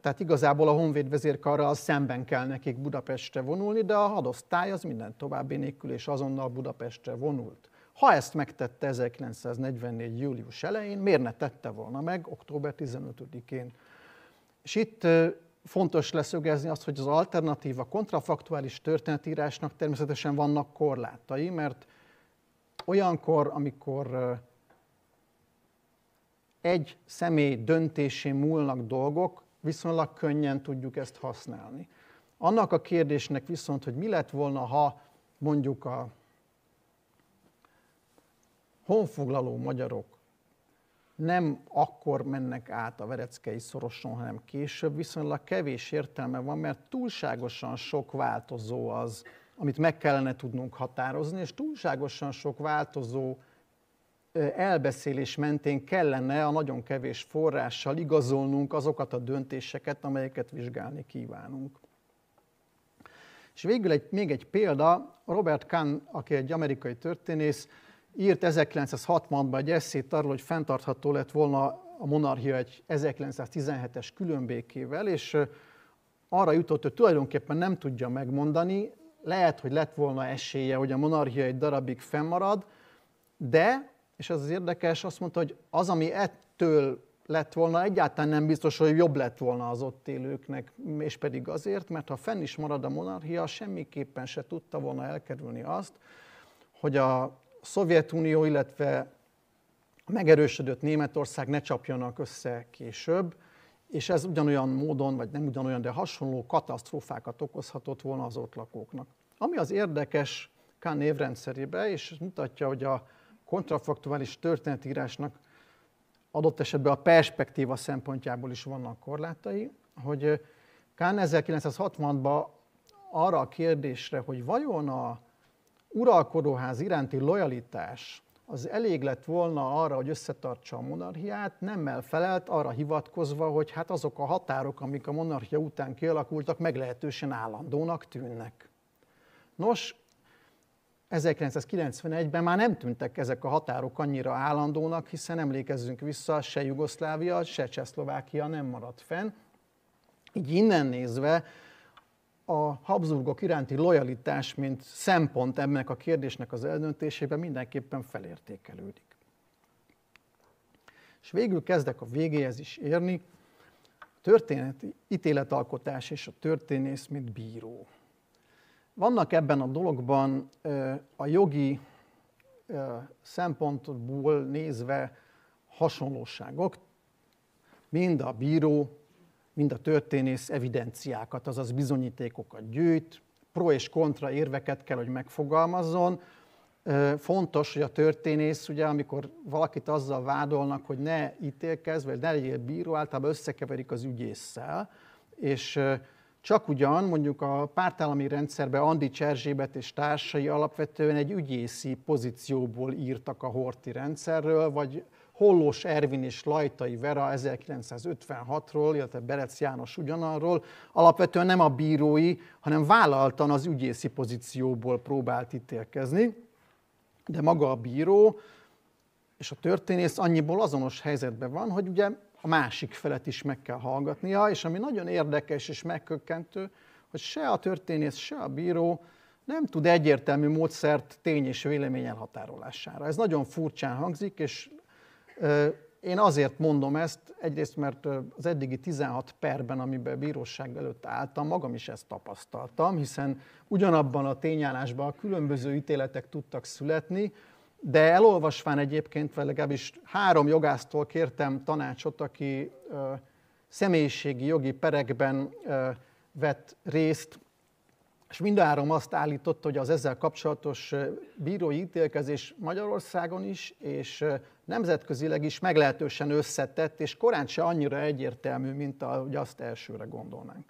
tehát igazából a honvéd vezérkarral szemben kell nekik Budapestre vonulni, de a hadosztály az minden további nélkül és azonnal Budapestre vonult. Ha ezt megtette 1944. július elején, miért ne tette volna meg október 15-én? És itt fontos leszögezni azt, hogy az alternatíva kontrafaktuális történetírásnak természetesen vannak korlátai, mert olyankor, amikor egy személy döntésén múlnak dolgok, viszonylag könnyen tudjuk ezt használni. Annak a kérdésnek viszont, hogy mi lett volna, ha mondjuk a honfoglaló magyarok nem akkor mennek át a Vereckei szoroson, hanem később, viszonylag kevés értelme van, mert túlságosan sok változó az, amit meg kellene tudnunk határozni, és túlságosan sok változó elbeszélés mentén kellene a nagyon kevés forrással igazolnunk azokat a döntéseket, amelyeket vizsgálni kívánunk. És végül egy, még egy példa, Robert Kahn, aki egy amerikai történész, írt 1960-ban egy eszét arról, hogy fenntartható lett volna a monarchia egy 1917-es különbékével, és arra jutott, hogy tulajdonképpen nem tudja megmondani, lehet, hogy lett volna esélye, hogy a monarchia egy darabig fennmarad, de, és ez az érdekes, azt mondta, hogy az, ami ettől lett volna, egyáltalán nem biztos, hogy jobb lett volna az ott élőknek, és pedig azért, mert ha fenn is marad a monarchia, semmiképpen se tudta volna elkerülni azt, hogy a Szovjetunió, illetve a megerősödött Németország ne csapjanak össze később, és ez ugyanolyan módon, vagy nem ugyanolyan, de hasonló katasztrófákat okozhatott volna az ott lakóknak. Ami az érdekes Kahn névrendszerébe, és mutatja, hogy a kontrafaktuális történetírásnak adott esetben a perspektíva szempontjából is vannak korlátai, hogy Kahn 1960-ban arra a kérdésre, hogy vajon a uralkodóház iránti lojalitás az elég lett volna arra, hogy összetartsa a monarchiát, nemmel felelt arra hivatkozva, hogy hát azok a határok, amik a monarchia után kialakultak, meglehetősen állandónak tűnnek. Nos, 1991-ben már nem tűntek ezek a határok annyira állandónak, hiszen emlékezzünk vissza, se Jugoszlávia, se Csehszlovákia nem maradt fenn. Így innen nézve a Habsburgok iránti lojalitás, mint szempont ennek a kérdésnek az eldöntésében mindenképpen felértékelődik. És végül kezdek a végéhez is érni, a történeti ítéletalkotás és a történész, mint bíró. Vannak ebben a dologban a jogi szempontból nézve hasonlóságok, mind a bíró, mind a történész evidenciákat, azaz bizonyítékokat gyűjt, pro és kontra érveket kell, hogy megfogalmazzon. Fontos, hogy a történész, ugye, amikor valakit azzal vádolnak, hogy ne ítélkezz, vagy ne legyél bíró, általában összekeverik az ügyésszel, és csak ugyan mondjuk a pártállami rendszerben Andi Cserzsébet és társai alapvetően egy ügyészi pozícióból írtak a horti rendszerről, vagy Hollós Ervin és Lajtai Vera 1956-ról, illetve Berec János ugyanarról, alapvetően nem a bírói, hanem vállaltan az ügyészi pozícióból próbált ítélkezni, de maga a bíró és a történész annyiból azonos helyzetben van, hogy ugye a másik felet is meg kell hallgatnia, és ami nagyon érdekes és megkökkentő, hogy se a történész, se a bíró nem tud egyértelmű módszert tény és vélemény elhatárolására. Ez nagyon furcsán hangzik, és én azért mondom ezt, egyrészt mert az eddigi 16 perben, amiben bíróság előtt álltam, magam is ezt tapasztaltam, hiszen ugyanabban a tényállásban különböző ítéletek tudtak születni, de elolvasván egyébként, vagy legalábbis három jogásztól kértem tanácsot, aki személyiségi jogi perekben vett részt, és mindhárom azt állította, hogy az ezzel kapcsolatos bírói ítélkezés Magyarországon is, és nemzetközileg is meglehetősen összetett, és korán se annyira egyértelmű, mint ahogy azt elsőre gondolnánk.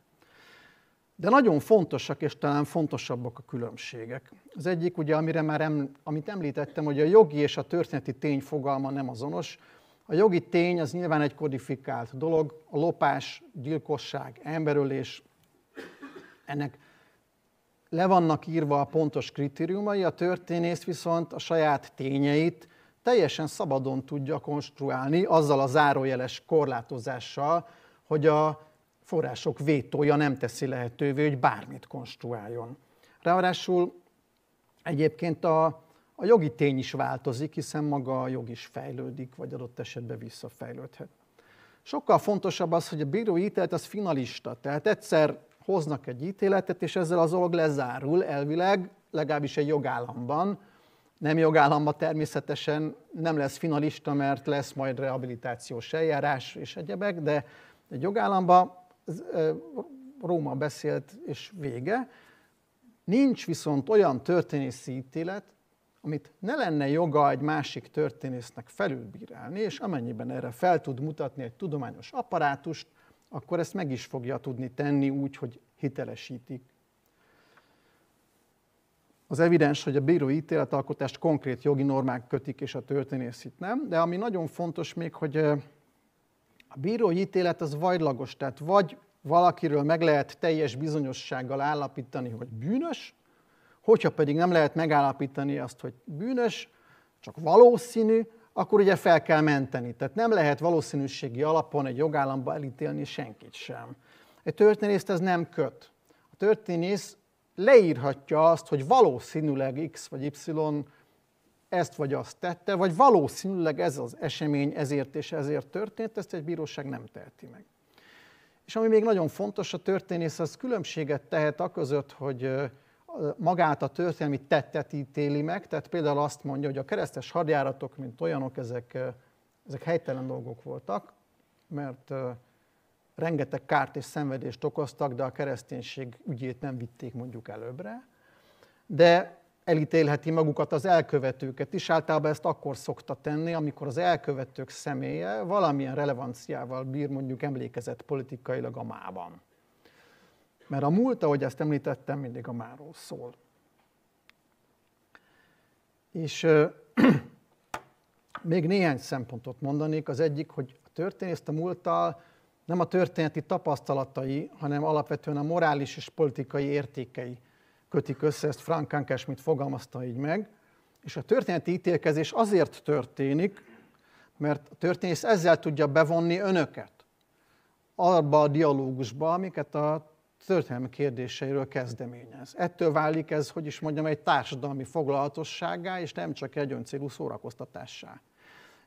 De nagyon fontosak, és talán fontosabbak a különbségek. Az egyik, ugye, amire már em, amit említettem, hogy a jogi és a történeti tény fogalma nem azonos. A jogi tény az nyilván egy kodifikált dolog, a lopás, gyilkosság, emberölés, ennek le vannak írva a pontos kritériumai, a történész viszont a saját tényeit teljesen szabadon tudja konstruálni, azzal a zárójeles korlátozással, hogy a források vétója nem teszi lehetővé, hogy bármit konstruáljon. Ráadásul egyébként a, a jogi tény is változik, hiszen maga a jog is fejlődik, vagy adott esetben visszafejlődhet. Sokkal fontosabb az, hogy a bírói ítélet az finalista, tehát egyszer hoznak egy ítéletet, és ezzel az dolog lezárul elvileg, legalábbis egy jogállamban. Nem jogállamban természetesen nem lesz finalista, mert lesz majd rehabilitációs eljárás és egyebek, de egy jogállamban Róma beszélt és vége. Nincs viszont olyan történészi ítélet, amit ne lenne joga egy másik történésznek felülbírálni, és amennyiben erre fel tud mutatni egy tudományos apparátust, akkor ezt meg is fogja tudni tenni úgy, hogy hitelesítik. Az evidens, hogy a bírói ítéletalkotást konkrét jogi normák kötik, és a történész itt nem, de ami nagyon fontos még, hogy a bírói ítélet az vajlagos, tehát vagy valakiről meg lehet teljes bizonyossággal állapítani, hogy bűnös, hogyha pedig nem lehet megállapítani azt, hogy bűnös, csak valószínű, akkor ugye fel kell menteni. Tehát nem lehet valószínűségi alapon egy jogállamba elítélni senkit sem. Egy történészt ez nem köt. A történész leírhatja azt, hogy valószínűleg X vagy Y ezt vagy azt tette, vagy valószínűleg ez az esemény ezért és ezért történt, ezt egy bíróság nem teheti meg. És ami még nagyon fontos, a történész az különbséget tehet a között, hogy magát a történelmi tettet ítéli meg, tehát például azt mondja, hogy a keresztes hadjáratok, mint olyanok, ezek, ezek helytelen dolgok voltak, mert rengeteg kárt és szenvedést okoztak, de a kereszténység ügyét nem vitték mondjuk előbbre. De elítélheti magukat az elkövetőket is. Általában ezt akkor szokta tenni, amikor az elkövetők személye valamilyen relevanciával bír mondjuk emlékezett politikailag a mában. Mert a múlt, ahogy ezt említettem, mindig a máról szól. És még néhány szempontot mondanék. Az egyik, hogy a történészt a múlttal nem a történeti tapasztalatai, hanem alapvetően a morális és politikai értékei kötik össze, ezt Frank Kankesmit fogalmazta így meg, és a történeti ítélkezés azért történik, mert a történész ezzel tudja bevonni önöket abba a dialógusba, amiket a történelmi kérdéseiről kezdeményez. Ettől válik ez, hogy is mondjam, egy társadalmi foglalatosságá, és nem csak egy öncélú szórakoztatássá.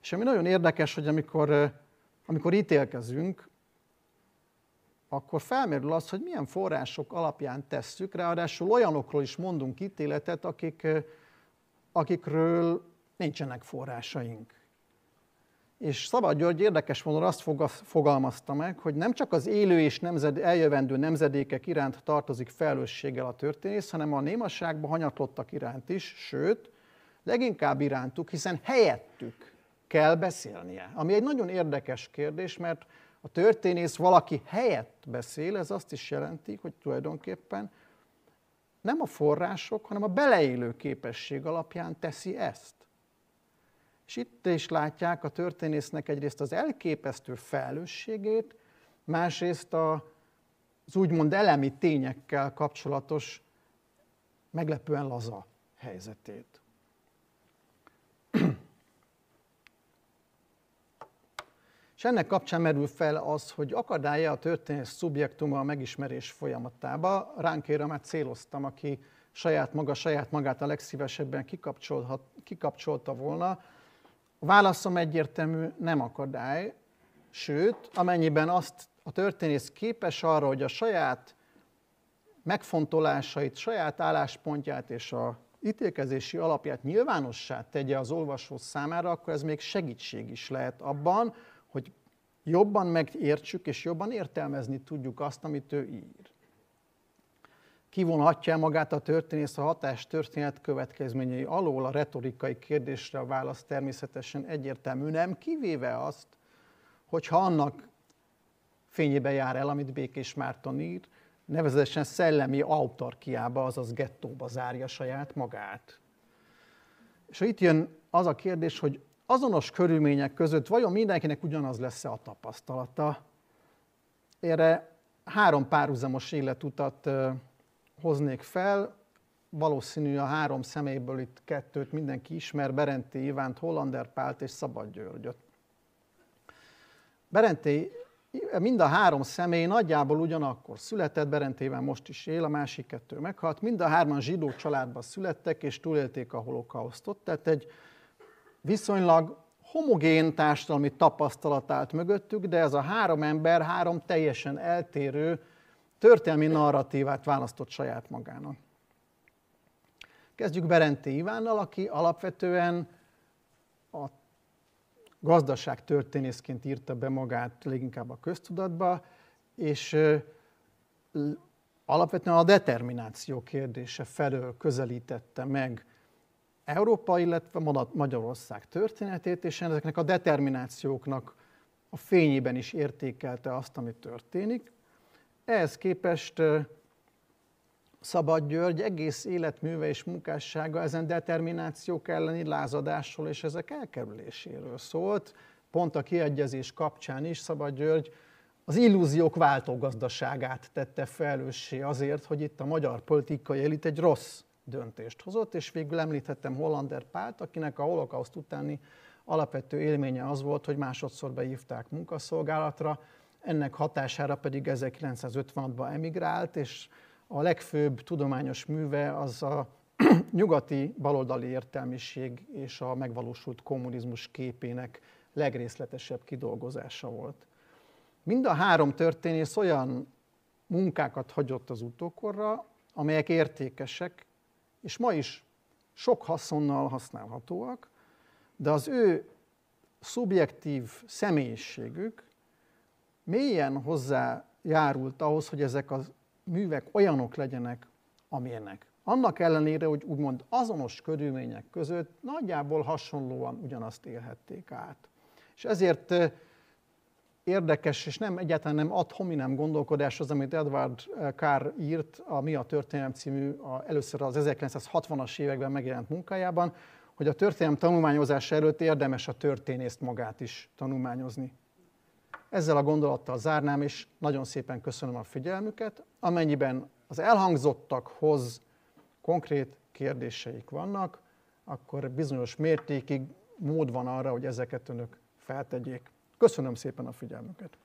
És ami nagyon érdekes, hogy amikor, amikor ítélkezünk, akkor felmerül az, hogy milyen források alapján tesszük, ráadásul olyanokról is mondunk ítéletet, akik, akikről nincsenek forrásaink. És Szabad György érdekes módon azt fogalmazta meg, hogy nem csak az élő és nemzed, eljövendő nemzedékek iránt tartozik felelősséggel a történész, hanem a némasságban hanyatlottak iránt is, sőt, leginkább irántuk, hiszen helyettük kell beszélnie. Ami egy nagyon érdekes kérdés, mert a történész valaki helyett beszél, ez azt is jelenti, hogy tulajdonképpen nem a források, hanem a beleélő képesség alapján teszi ezt. És itt is látják a történésznek egyrészt az elképesztő felelősségét, másrészt az úgymond elemi tényekkel kapcsolatos meglepően laza helyzetét. És ennek kapcsán merül fel az, hogy akadálya a történész szubjektuma a megismerés folyamatába. Ránkéra már céloztam, aki saját maga, saját magát a legszívesebben kikapcsolta volna. A válaszom egyértelmű, nem akadály, sőt, amennyiben azt a történész képes arra, hogy a saját megfontolásait, saját álláspontját és a ítélkezési alapját nyilvánossá tegye az olvasó számára, akkor ez még segítség is lehet abban, hogy jobban megértsük és jobban értelmezni tudjuk azt, amit ő ír. Kivonhatja magát a történész a hatás történet következményei alól a retorikai kérdésre a válasz természetesen egyértelmű, nem kivéve azt, hogyha annak fényébe jár el, amit Békés Márton ír, nevezetesen szellemi autarkiába, azaz gettóba zárja saját magát. És itt jön az a kérdés, hogy azonos körülmények között vajon mindenkinek ugyanaz lesz-e a tapasztalata? Erre három párhuzamos életutat hoznék fel, valószínű a három személyből itt kettőt mindenki ismer, Berenté Ivánt, Hollander Pált és Szabad Györgyöt. Berenté mind a három személy nagyjából ugyanakkor született, Berentével most is él, a másik kettő meghalt. Mind a hárman zsidó családban születtek, és túlélték a holokausztot. Tehát egy viszonylag homogén társadalmi tapasztalat állt mögöttük, de ez a három ember három teljesen eltérő történelmi narratívát választott saját magának. Kezdjük Berenté Ivánnal, aki alapvetően a gazdaság történészként írta be magát leginkább a köztudatba, és alapvetően a determináció kérdése felől közelítette meg Európa, illetve Magyarország történetét, és ezeknek a determinációknak a fényében is értékelte azt, ami történik. Ehhez képest Szabad György egész életműve és munkássága ezen determinációk elleni lázadásról és ezek elkerüléséről szólt. Pont a kiegyezés kapcsán is Szabad György az illúziók váltógazdaságát tette felelőssé azért, hogy itt a magyar politikai elit egy rossz döntést hozott, és végül említhettem Hollander Pált, akinek a holokauszt utáni alapvető élménye az volt, hogy másodszor beívták munkaszolgálatra, ennek hatására pedig 1956-ban emigrált, és a legfőbb tudományos műve az a nyugati baloldali értelmiség és a megvalósult kommunizmus képének legrészletesebb kidolgozása volt. Mind a három történész olyan munkákat hagyott az utókorra, amelyek értékesek, és ma is sok haszonnal használhatóak, de az ő szubjektív személyiségük mélyen hozzájárult ahhoz, hogy ezek az művek olyanok legyenek, amilyenek. Annak ellenére, hogy úgymond azonos körülmények között nagyjából hasonlóan ugyanazt élhették át. És ezért érdekes, és nem egyáltalán nem ad hominem gondolkodás az, amit Edward Carr írt a Mi a történelem című, a, először az 1960-as években megjelent munkájában, hogy a történelem tanulmányozása előtt érdemes a történészt magát is tanulmányozni. Ezzel a gondolattal zárnám, és nagyon szépen köszönöm a figyelmüket. Amennyiben az elhangzottakhoz konkrét kérdéseik vannak, akkor bizonyos mértékig mód van arra, hogy ezeket önök feltegyék. Köszönöm szépen a figyelmüket!